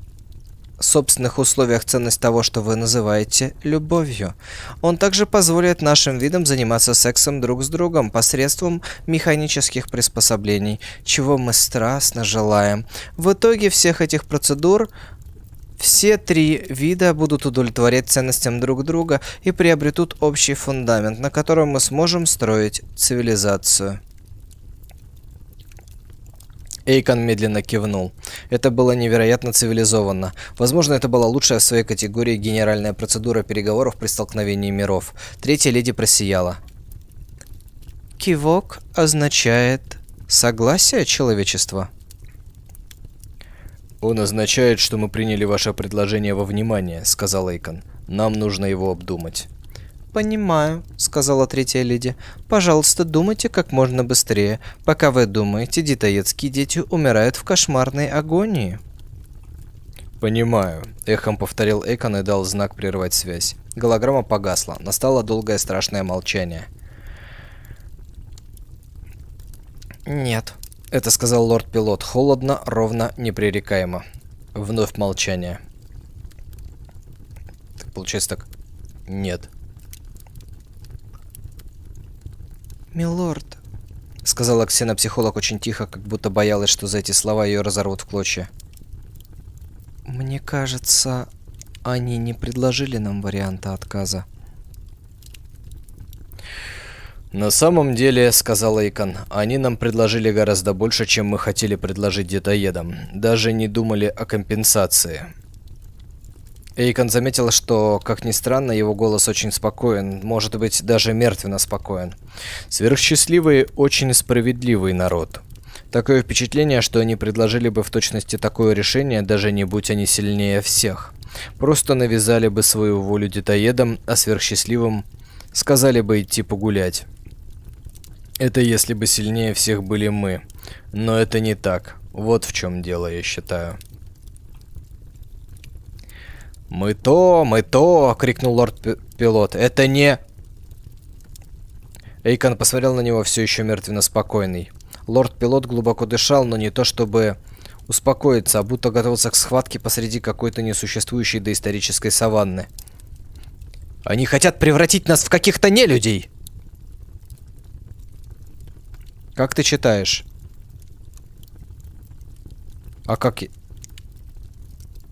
собственных условиях ценность того, что вы называете любовью. Он также позволит нашим видам заниматься сексом друг с другом посредством механических приспособлений, чего мы страстно желаем. В итоге всех этих процедур все три вида будут удовлетворять ценностям друг друга и приобретут общий фундамент, на котором мы сможем строить цивилизацию. Эйкон медленно кивнул. Это было невероятно цивилизованно. Возможно, это была лучшая в своей категории генеральная процедура переговоров при столкновении миров. Третья леди просияла. Кивок означает согласие человечества. «Он означает, что мы приняли ваше предложение во внимание», — сказал Эйкон. «Нам нужно его обдумать». «Понимаю», — сказала третья леди. «Пожалуйста, думайте как можно быстрее. Пока вы думаете, детоедские дети умирают в кошмарной агонии». «Понимаю», — эхом повторил Эйкон и дал знак прервать связь. Голограмма погасла. Настало долгое страшное молчание. «Нет», это сказал лорд-пилот холодно, ровно, непререкаемо. Вновь молчание. Так получается так. Нет. «Милорд», — сказала ксенопсихолог очень тихо, как будто боялась, что за эти слова ее разорвут в клочья. «Мне кажется, они не предложили нам варианта отказа». На самом деле, сказал Эйкон, они нам предложили гораздо больше, чем мы хотели предложить детоедам. Даже не думали о компенсации. Эйкон заметил, что, как ни странно, его голос очень спокоен, может быть, даже мертвенно спокоен. Сверхсчастливый, очень справедливый народ. Такое впечатление, что они предложили бы в точности такое решение, даже не будь они сильнее всех. Просто навязали бы свою волю детоедам, а сверхсчастливым сказали бы идти погулять. Это если бы сильнее всех были мы. Но это не так. Вот в чем дело, я считаю. «Мы то, мы то!» — крикнул лорд-пилот. «Это не...» Эйкон посмотрел на него все еще мертвенно спокойный. Лорд-пилот глубоко дышал, но не то чтобы успокоиться, а будто готовился к схватке посреди какой-то несуществующей доисторической саванны. «Они хотят превратить нас в каких-то нелюдей!» Как ты читаешь? А как... Ты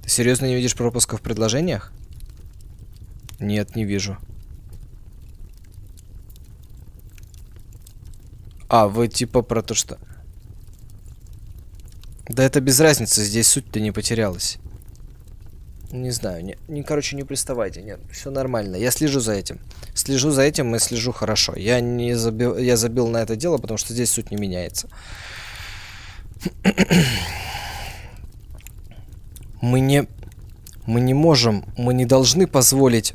серьезно не видишь пропусков в предложениях? Нет, не вижу. А, вы типа про то, что... Да это без разницы, здесь суть-то не потерялась. Не знаю, не, не, короче, не приставайте, нет, все нормально. Я слежу за этим. Слежу за этим и слежу хорошо. Я не забил, я забил на это дело, потому что здесь суть не меняется. Мы не... Мы не можем, мы не должны позволить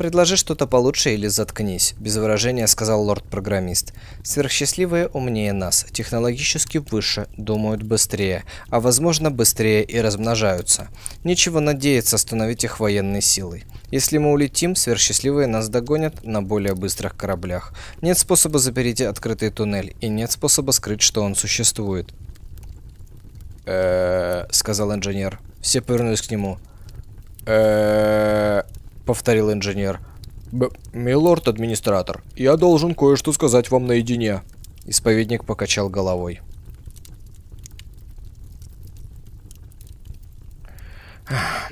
«Предложи что-то получше или заткнись», — без выражения сказал лорд-программист. «Сверхсчастливые умнее нас, технологически выше, думают быстрее, а возможно быстрее и размножаются. Нечего надеяться остановить их военной силой. Если мы улетим, сверхсчастливые нас догонят на более быстрых кораблях. Нет способа запереть открытый туннель, и нет способа скрыть, что он существует». «Э-э-э», сказал инженер. Все повернулись к нему. «Э-э-э», повторил инженер. «Милорд-администратор, я должен кое-что сказать вам наедине». Исповедник покачал головой.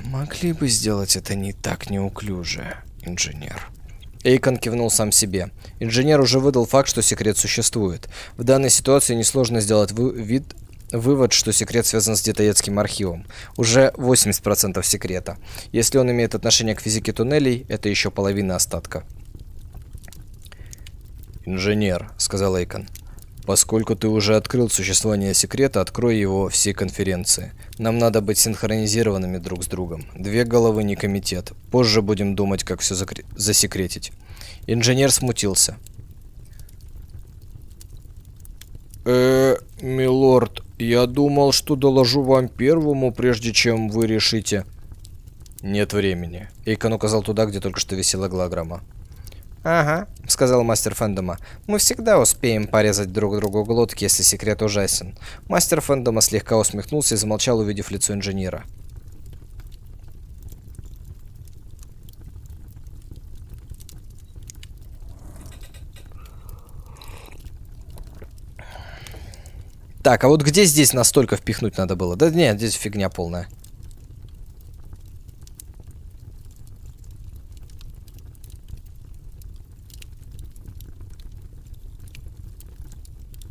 «Могли бы сделать это не так неуклюже, инженер». Эйкон кивнул сам себе. Инженер уже выдал факт, что секрет существует. В данной ситуации несложно сделать вид, Вывод, что секрет связан с детоедским архивом. Уже 80% секрета. Если он имеет отношение к физике туннелей, это еще половина остатка. «Инженер», — сказал Эйкон, — «поскольку ты уже открыл существование секрета, открой его всей конференции. Нам надо быть синхронизированными друг с другом. Две головы не комитет. Позже будем думать, как все засекретить». Инженер смутился. э милорд, я думал, что доложу вам первому, прежде чем вы решите. Нет времени. Эйкон указал туда, где только что висела голограмма. «Ага», — сказал мастер Фэндома. «Мы всегда успеем порезать друг другу глотки, если секрет ужасен». Мастер Фэндома слегка усмехнулся и замолчал, увидев лицо инженера. Так, а вот где здесь настолько впихнуть надо было? Да нет, здесь фигня полная.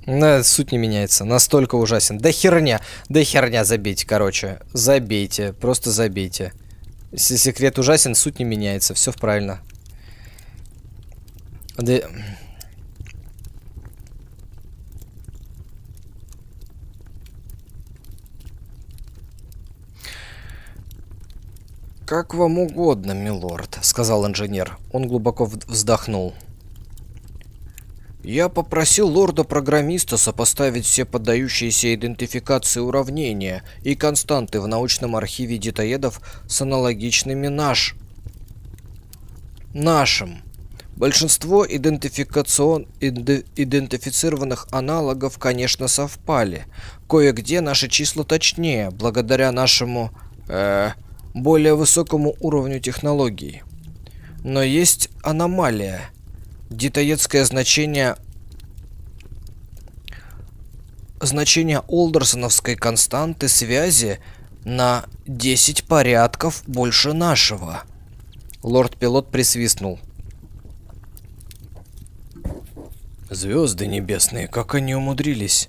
Да, суть не меняется. Настолько ужасен. Да херня. Да херня забейте, короче. Забейте. Просто забейте. Если секрет ужасен, суть не меняется. Все правильно. Да... «Как вам угодно, милорд», — сказал инженер. Он глубоко вздохнул. «Я попросил лорда-программиста сопоставить все поддающиеся идентификации уравнения и константы в научном архиве детоедов с аналогичными наш... нашим. Большинство идентификацион... иде... идентифицированных аналогов, конечно, совпали. Кое-где наши числа точнее, благодаря нашему... Э, более высокому уровню технологий. Но есть аномалия. Детоедское значение значение Олдерсоновской константы связи на 10 порядков больше нашего. Лорд-пилот присвистнул. Звезды небесные, как они умудрились?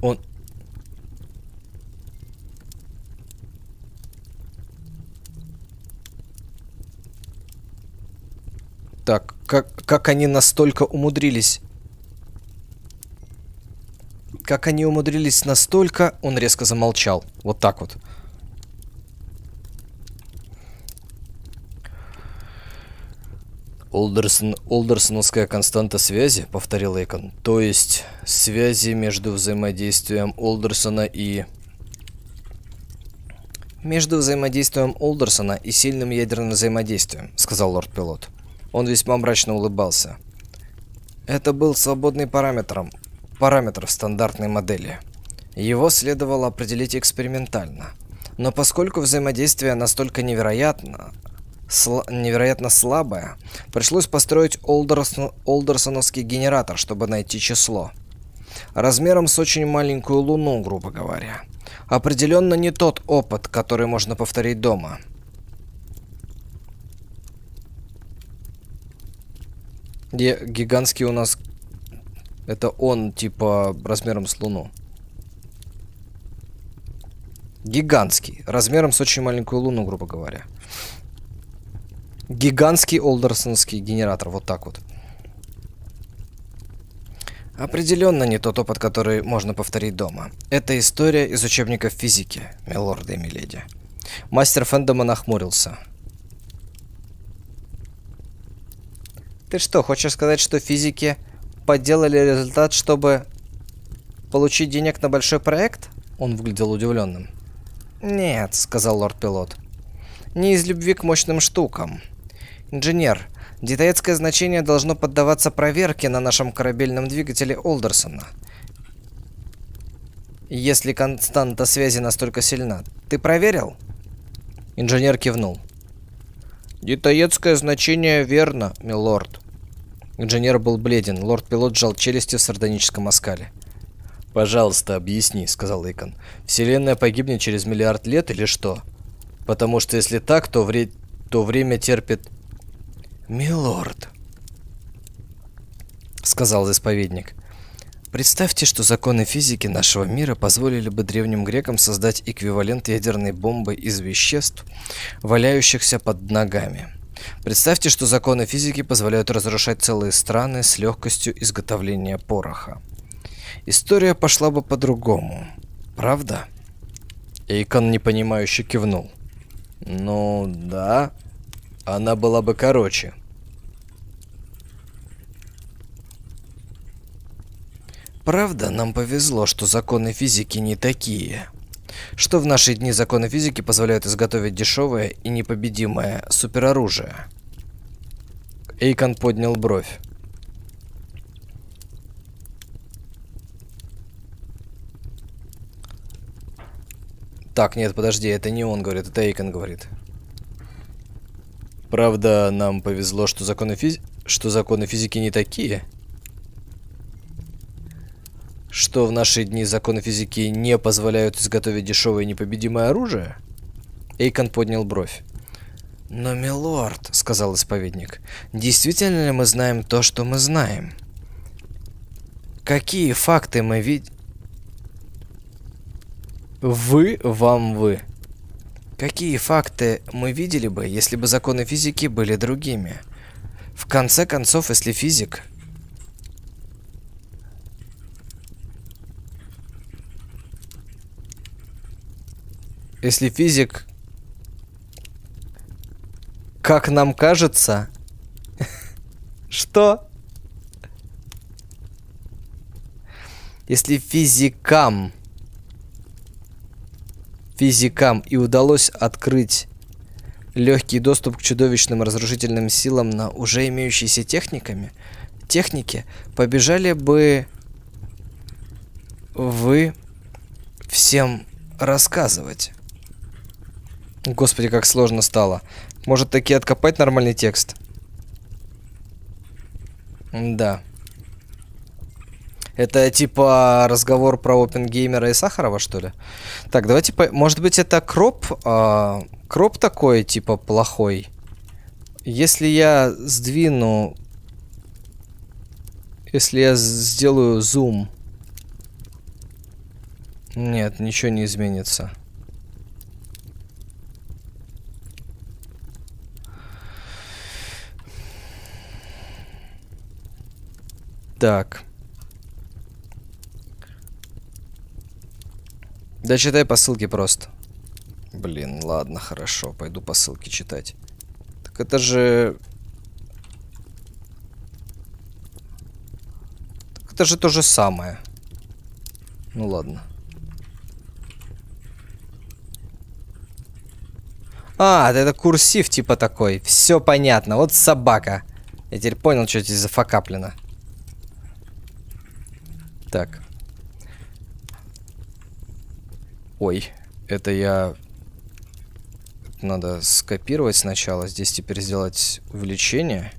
Он... Так, как, как они настолько умудрились? Как они умудрились настолько... Он резко замолчал. Вот так вот. Олдерсон, Олдерсоновская константа связи, повторил Эйкон. То есть связи между взаимодействием Олдерсона и... Между взаимодействием Олдерсона и сильным ядерным взаимодействием, сказал лорд-пилот. Он весьма мрачно улыбался. Это был свободный параметр, параметр в стандартной модели. Его следовало определить экспериментально. Но поскольку взаимодействие настолько невероятно, сл невероятно слабое, пришлось построить Олдерсон Олдерсоновский генератор, чтобы найти число. Размером с очень маленькую луну, грубо говоря. Определенно не тот опыт, который можно повторить дома. Где гигантский у нас... Это он, типа, размером с луну. Гигантский. Размером с очень маленькую луну, грубо говоря. Гигантский олдерсонский генератор. Вот так вот. Определенно не тот опыт, который можно повторить дома. Это история из учебников физики, милорды и миледи. Мастер Фэндома нахмурился. Ты что, хочешь сказать, что физики подделали результат, чтобы получить денег на большой проект? Он выглядел удивленным. Нет, сказал лорд-пилот. Не из любви к мощным штукам. Инженер, детаецкое значение должно поддаваться проверке на нашем корабельном двигателе Олдерсона. Если константа связи настолько сильна. Ты проверил? Инженер кивнул. Детаецкое значение верно, милорд. Инженер был бледен. Лорд-пилот сжал челюсти в сардоническом оскале. «Пожалуйста, объясни», — сказал Эйкон. «Вселенная погибнет через миллиард лет или что? Потому что если так, то, вре... то время терпит «Милорд», — сказал исповедник, — «представьте, что законы физики нашего мира позволили бы древним грекам создать эквивалент ядерной бомбы из веществ, валяющихся под ногами. Представьте, что законы физики позволяют разрушать целые страны с легкостью изготовления пороха. История пошла бы по-другому, правда?» Эйкон непонимающе кивнул. «Ну, да», она была бы короче. Правда, нам повезло, что законы физики не такие. Что в наши дни законы физики позволяют изготовить дешевое и непобедимое супероружие. Эйкон поднял бровь. Так, нет, подожди, это не он говорит, это Эйкон говорит. Правда, нам повезло, что законы, физи... что законы физики не такие. Что в наши дни законы физики не позволяют изготовить дешевое непобедимое оружие? Эйкон поднял бровь. «Но, милорд», — сказал исповедник, — «действительно ли мы знаем то, что мы знаем? Какие факты мы видим?» «Вы, вам вы», Какие факты мы видели бы, если бы законы физики были другими? В конце концов, если физик... Если физик... Как нам кажется... Что? Если физикам физикам и удалось открыть легкий доступ к чудовищным разрушительным силам на уже имеющиеся техниками, техники, побежали бы вы всем рассказывать. Господи, как сложно стало. Может таки откопать нормальный текст? Да. Это типа разговор про опенгеймера и Сахарова, что ли? Так, давайте, по... может быть, это кроп? А, кроп такой, типа, плохой. Если я сдвину... Если я сделаю зум... Нет, ничего не изменится. Так. Да читай по ссылке просто. Блин, ладно, хорошо, пойду по ссылке читать. Так это же... Так это же то же самое. Ну ладно. А, это курсив типа такой. Все понятно. Вот собака. Я теперь понял, что здесь зафакаплено. Так. Ой, это я... Надо скопировать сначала. Здесь теперь сделать увеличение.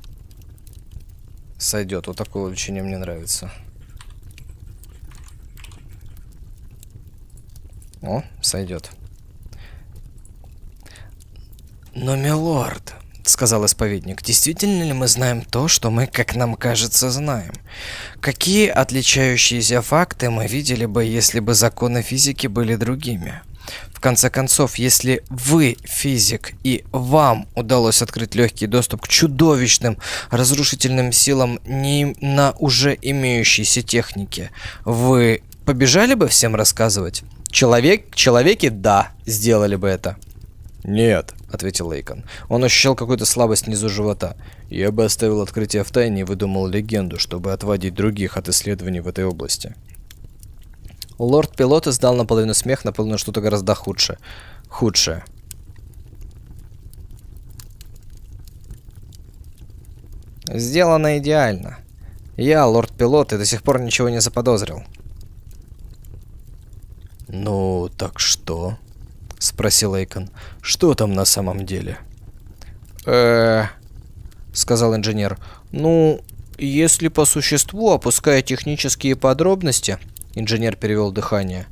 Сойдет. Вот такое увеличение мне нравится. О, сойдет. Но, милорд, сказал исповедник, действительно ли мы знаем то, что мы, как нам кажется, знаем? Какие отличающиеся факты мы видели бы, если бы законы физики были другими? В конце концов, если вы физик и вам удалось открыть легкий доступ к чудовищным разрушительным силам не на уже имеющейся технике, вы побежали бы всем рассказывать? Человек, человеки, да, сделали бы это. «Нет», — ответил Лейкон. Он ощущал какую-то слабость внизу живота. «Я бы оставил открытие в тайне и выдумал легенду, чтобы отводить других от исследований в этой области». Лорд-пилот издал наполовину смех, наполовину что-то гораздо худшее. Худшее. Сделано идеально. Я, лорд-пилот, и до сих пор ничего не заподозрил. «Ну, так что?» — спросил Эйкон. «Что там на самом деле?» э сказал инженер. «Ну, если по существу, опуская технические подробности...» Инженер перевел дыхание.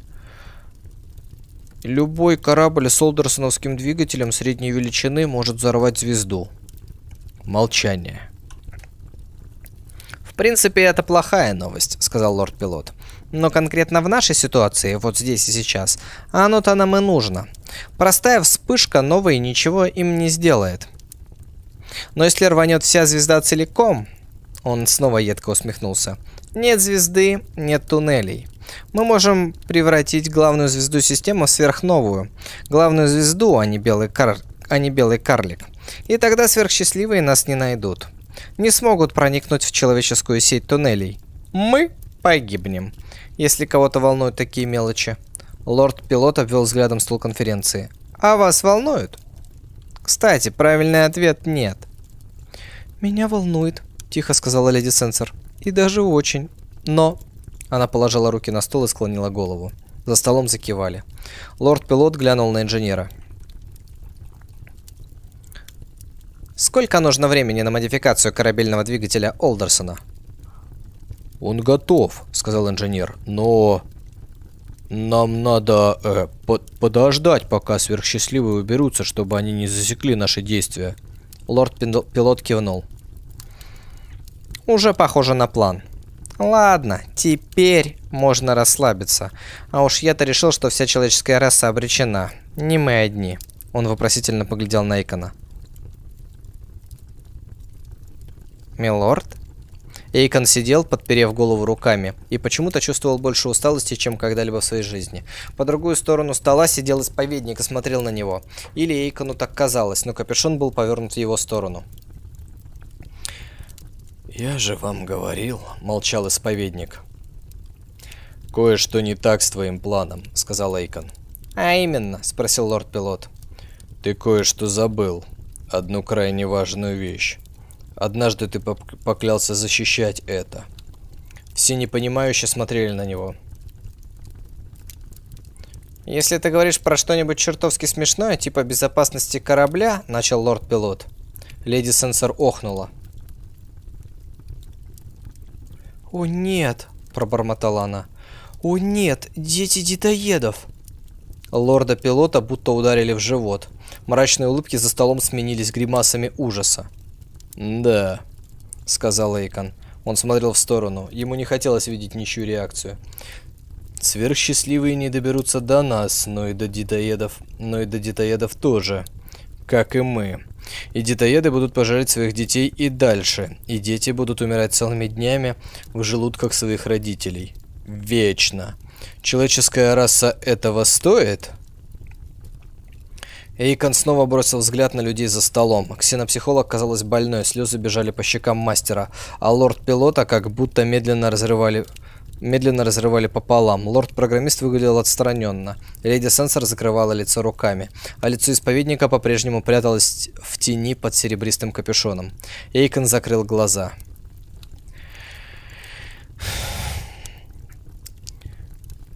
«Любой корабль с олдерсоновским двигателем средней величины может взорвать звезду». Молчание. «В принципе, это плохая новость», — сказал лорд-пилот. Но конкретно в нашей ситуации, вот здесь и сейчас, оно-то нам и нужно. Простая вспышка новой ничего им не сделает. Но если рванет вся звезда целиком... Он снова едко усмехнулся. Нет звезды, нет туннелей. Мы можем превратить главную звезду системы в сверхновую. Главную звезду, а не белый, кар... а не белый карлик. И тогда сверхсчастливые нас не найдут. Не смогут проникнуть в человеческую сеть туннелей. Мы погибнем если кого-то волнуют такие мелочи. Лорд-пилот обвел взглядом стол конференции. А вас волнуют? Кстати, правильный ответ нет. Меня волнует, тихо сказала леди Сенсор. И даже очень. Но... Она положила руки на стол и склонила голову. За столом закивали. Лорд-пилот глянул на инженера. Сколько нужно времени на модификацию корабельного двигателя Олдерсона? «Он готов», — сказал инженер, — «но...» «Нам надо э, под подождать, пока сверхсчастливые уберутся, чтобы они не засекли наши действия». Лорд-пилот кивнул. «Уже похоже на план». «Ладно, теперь можно расслабиться. А уж я-то решил, что вся человеческая раса обречена. Не мы одни». Он вопросительно поглядел на Эйкона. «Милорд?» Эйкон сидел, подперев голову руками, и почему-то чувствовал больше усталости, чем когда-либо в своей жизни. По другую сторону стола сидел исповедник и смотрел на него. Или Эйкону так казалось, но капюшон был повернут в его сторону. «Я же вам говорил», — молчал исповедник. «Кое-что не так с твоим планом», — сказал Эйкон. «А именно?» — спросил лорд-пилот. «Ты кое-что забыл. Одну крайне важную вещь. Однажды ты поклялся защищать это. Все непонимающе смотрели на него. «Если ты говоришь про что-нибудь чертовски смешное, типа безопасности корабля», — начал лорд-пилот. Леди Сенсор охнула. «О нет!» — пробормотала она. «О нет! Дети детоедов!» Лорда-пилота будто ударили в живот. Мрачные улыбки за столом сменились гримасами ужаса. «Да», — сказал Эйкон. Он смотрел в сторону. Ему не хотелось видеть ничью реакцию. Сверхсчастливые не доберутся до нас, но и до детоедов, но и до детоедов тоже, как и мы. И детоеды будут пожирать своих детей и дальше, и дети будут умирать целыми днями в желудках своих родителей. Вечно. Человеческая раса этого стоит? Эйкон снова бросил взгляд на людей за столом. Ксенопсихолог казалась больной, слезы бежали по щекам мастера, а лорд-пилота как будто медленно разрывали медленно разрывали пополам. Лорд-программист выглядел отстраненно. Леди Сенсор закрывала лицо руками, а лицо исповедника по-прежнему пряталось в тени под серебристым капюшоном. Эйкон закрыл глаза.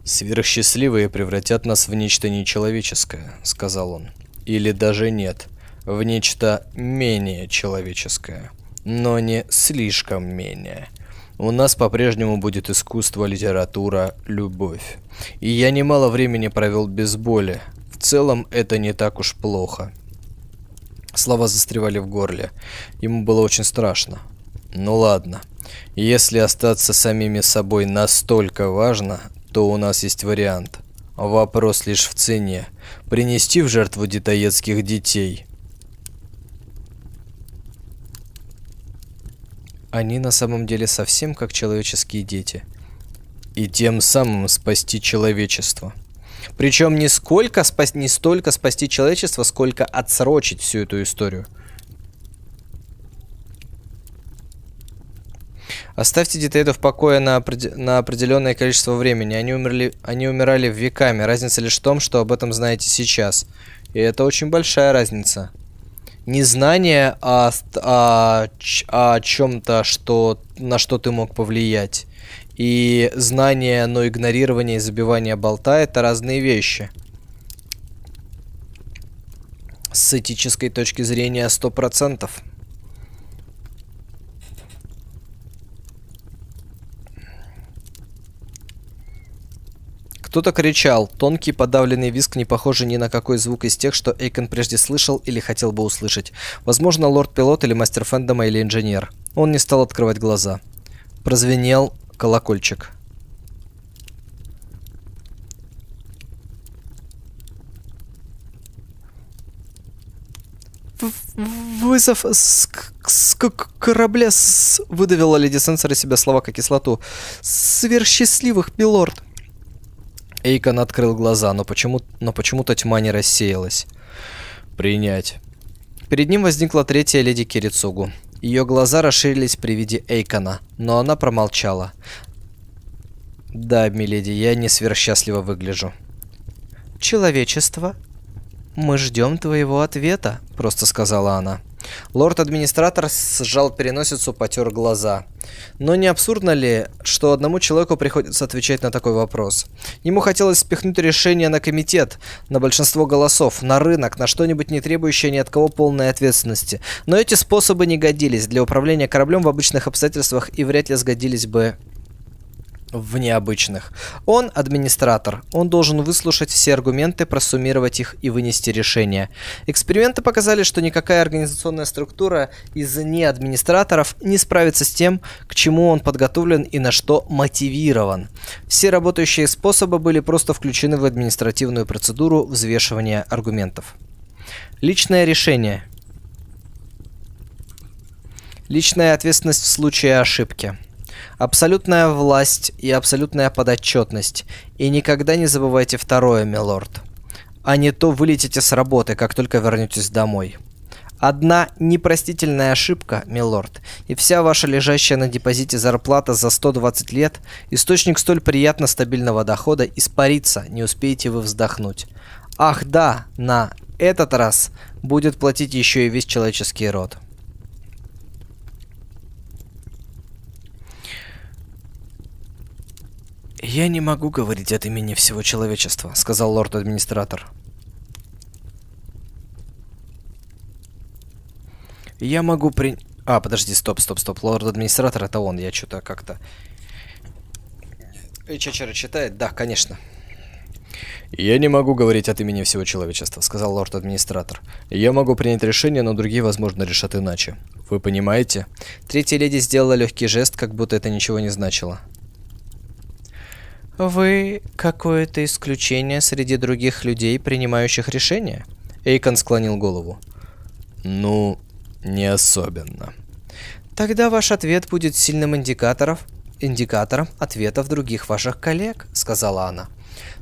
«Сверхсчастливые превратят нас в нечто нечеловеческое», — сказал он. «Или даже нет, в нечто менее человеческое, но не слишком менее». У нас по-прежнему будет искусство, литература, любовь. И я немало времени провел без боли. В целом это не так уж плохо. Слова застревали в горле. Ему было очень страшно. Ну ладно. Если остаться самими собой настолько важно, то у нас есть вариант. Вопрос лишь в цене. Принести в жертву детоедских детей – Они на самом деле совсем как человеческие дети. И тем самым спасти человечество. Причем не, сколько спас... не столько спасти человечество, сколько отсрочить всю эту историю. Оставьте детейтов в покое на, на определенное количество времени. Они, умерли... Они умирали веками. Разница лишь в том, что об этом знаете сейчас. И это очень большая разница не знание о, о, о чем-то, что, на что ты мог повлиять. И знание, но игнорирование и забивание болта – это разные вещи. С этической точки зрения 100%. Кто-то кричал. Тонкий подавленный визг, не похожий ни на какой звук из тех, что Эйкон прежде слышал или хотел бы услышать. Возможно, лорд-пилот или мастер фэндома или инженер. Он не стал открывать глаза. Прозвенел колокольчик. «Вызов с, с корабля с...» выдавила леди Сенсор из себя слова как кислоту. «Сверхсчастливых, милорд!» Эйкон открыл глаза, но, почему, но почему-то тьма не рассеялась. «Принять». Перед ним возникла третья леди Кирицугу. Ее глаза расширились при виде Эйкона, но она промолчала. «Да, миледи, я не сверхсчастливо выгляжу». «Человечество, мы ждем твоего ответа», — просто сказала она. Лорд-администратор сжал переносицу, потер глаза. Но не абсурдно ли, что одному человеку приходится отвечать на такой вопрос? Ему хотелось спихнуть решение на комитет, на большинство голосов, на рынок, на что-нибудь не требующее ни от кого полной ответственности. Но эти способы не годились для управления кораблем в обычных обстоятельствах и вряд ли сгодились бы в необычных. Он администратор. Он должен выслушать все аргументы, просуммировать их и вынести решение. Эксперименты показали, что никакая организационная структура из неадминистраторов не справится с тем, к чему он подготовлен и на что мотивирован. Все работающие способы были просто включены в административную процедуру взвешивания аргументов. Личное решение. Личная ответственность в случае ошибки. Абсолютная власть и абсолютная подотчетность. И никогда не забывайте второе, милорд. А не то вылетите с работы, как только вернетесь домой. Одна непростительная ошибка, милорд, и вся ваша лежащая на депозите зарплата за 120 лет, источник столь приятно стабильного дохода, испарится, не успеете вы вздохнуть. Ах да, на этот раз будет платить еще и весь человеческий род. «Я не могу говорить от имени всего человечества», — сказал лорд-администратор. «Я могу при...» А, подожди, стоп, стоп, стоп. Лорд-администратор это он, я что-то как-то... Чачара читает? Да, конечно. «Я не могу говорить от имени всего человечества», — сказал лорд-администратор. «Я могу принять решение, но другие, возможно, решат иначе. Вы понимаете? Третья леди сделала легкий жест, как будто это ничего не значило. «Вы какое-то исключение среди других людей, принимающих решения?» Эйкон склонил голову. «Ну, не особенно». «Тогда ваш ответ будет сильным индикатором, индикатором ответов других ваших коллег», — сказала она.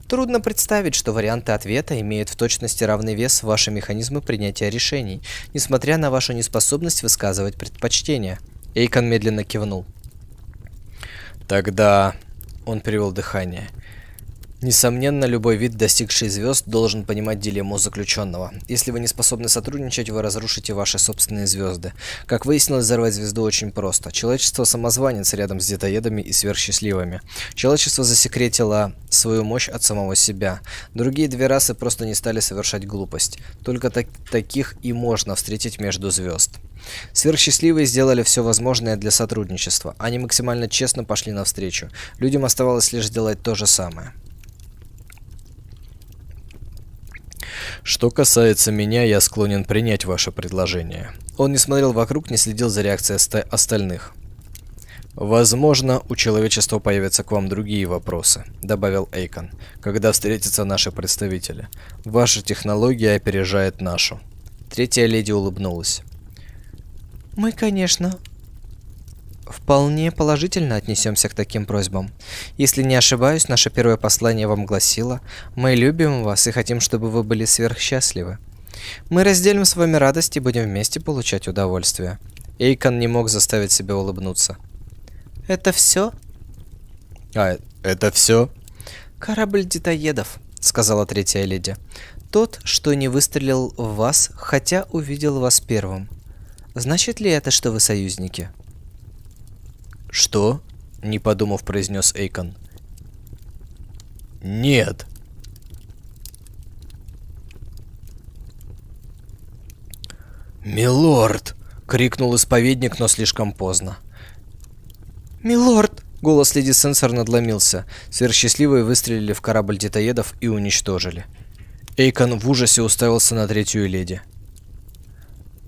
Трудно представить, что варианты ответа имеют в точности равный вес в ваши механизмы принятия решений, несмотря на вашу неспособность высказывать предпочтения. Эйкон медленно кивнул. Тогда он перевел дыхание. Несомненно, любой вид, достигший звезд, должен понимать дилемму заключенного. Если вы не способны сотрудничать, вы разрушите ваши собственные звезды. Как выяснилось, взорвать звезду очень просто. Человечество самозванец рядом с детоедами и сверхсчастливыми. Человечество засекретило свою мощь от самого себя. Другие две расы просто не стали совершать глупость. Только так таких и можно встретить между звезд. Сверхсчастливые сделали все возможное для сотрудничества. Они максимально честно пошли навстречу. Людям оставалось лишь сделать то же самое. Что касается меня, я склонен принять ваше предложение. Он не смотрел вокруг, не следил за реакцией остальных. «Возможно, у человечества появятся к вам другие вопросы», — добавил Эйкон, «когда встретятся наши представители. Ваша технология опережает нашу». Третья леди улыбнулась. «Мы, конечно, вполне положительно отнесемся к таким просьбам. Если не ошибаюсь, наше первое послание вам гласило «Мы любим вас и хотим, чтобы вы были сверхсчастливы». Мы разделим с вами радость и будем вместе получать удовольствие. Эйкон не мог заставить себя улыбнуться. «Это все?» «А, это все?» «Корабль детоедов», — сказала третья леди. «Тот, что не выстрелил в вас, хотя увидел вас первым. Значит ли это, что вы союзники?» «Что?» — не подумав, произнес Эйкон. «Нет!» «Милорд!» — крикнул исповедник, но слишком поздно. «Милорд!» — голос леди Сенсор надломился. Сверхсчастливые выстрелили в корабль детоедов и уничтожили. Эйкон в ужасе уставился на третью леди.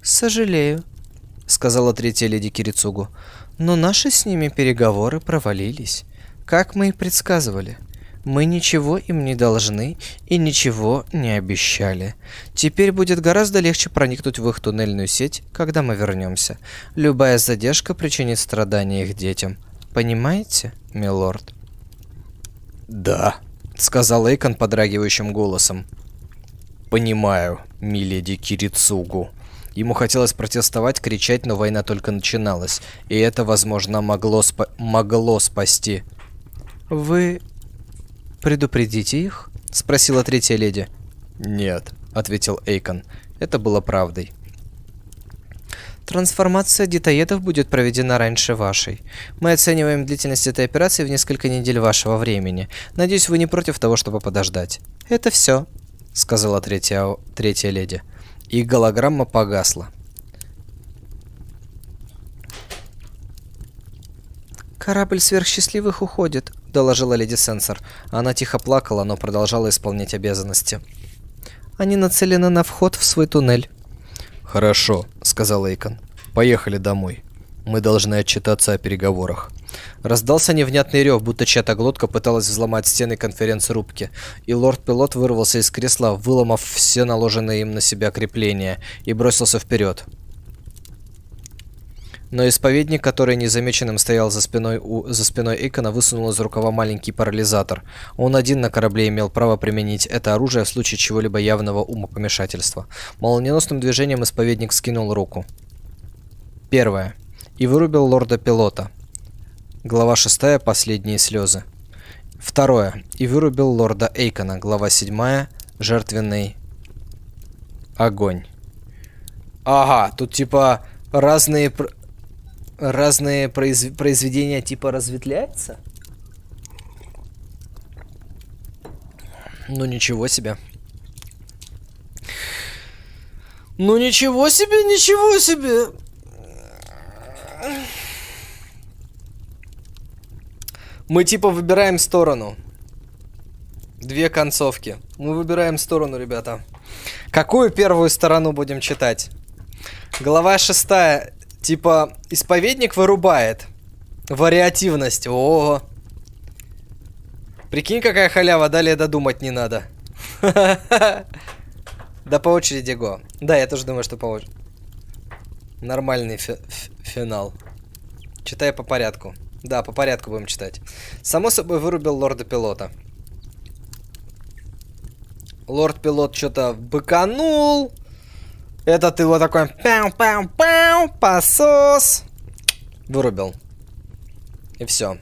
«Сожалею», — сказала третья леди Кирицугу. Но наши с ними переговоры провалились. Как мы и предсказывали. Мы ничего им не должны и ничего не обещали. Теперь будет гораздо легче проникнуть в их туннельную сеть, когда мы вернемся. Любая задержка причинит страдания их детям. Понимаете, милорд? «Да», — сказал Эйкон подрагивающим голосом. «Понимаю, миледи Кирицугу». Ему хотелось протестовать, кричать, но война только начиналась, и это, возможно, могло, спа могло спасти. «Вы предупредите их?» — спросила третья леди. «Нет», — ответил Эйкон. Это было правдой. Трансформация детоедов будет проведена раньше вашей. Мы оцениваем длительность этой операции в несколько недель вашего времени. Надеюсь, вы не против того, чтобы подождать. Это все, сказала третья, третья леди и голограмма погасла. «Корабль сверхсчастливых уходит», — доложила леди Сенсор. Она тихо плакала, но продолжала исполнять обязанности. «Они нацелены на вход в свой туннель». «Хорошо», — сказал Эйкон. «Поехали домой. Мы должны отчитаться о переговорах». Раздался невнятный рев, будто чья-то глотка пыталась взломать стены конференц-рубки, и лорд-пилот вырвался из кресла, выломав все наложенные им на себя крепления, и бросился вперед. Но исповедник, который незамеченным стоял за спиной, у, за спиной Эйкона, высунул из рукава маленький парализатор. Он один на корабле имел право применить это оружие в случае чего-либо явного умопомешательства. Молниеносным движением исповедник скинул руку. Первое. И вырубил лорда-пилота. Глава 6. Последние слезы. Второе. И вырубил лорда Эйкона. Глава 7. Жертвенный огонь. Ага, тут типа разные разные произ... произведения типа разветвляются? Ну ничего себе. Ну ничего себе, ничего себе. Мы типа выбираем сторону. Две концовки. Мы выбираем сторону, ребята. Какую первую сторону будем читать? Глава шестая. Типа, исповедник вырубает. Вариативность. О, Прикинь, какая халява, далее додумать не надо. Да по очереди го. Да, я тоже думаю, что по очереди. Нормальный фи финал. Читай по порядку. Да, по порядку будем читать. Само собой вырубил лорда-пилота. Лорд-пилот что-то быканул. Этот его такой пау-пау-пау, посос. Вырубил. И все.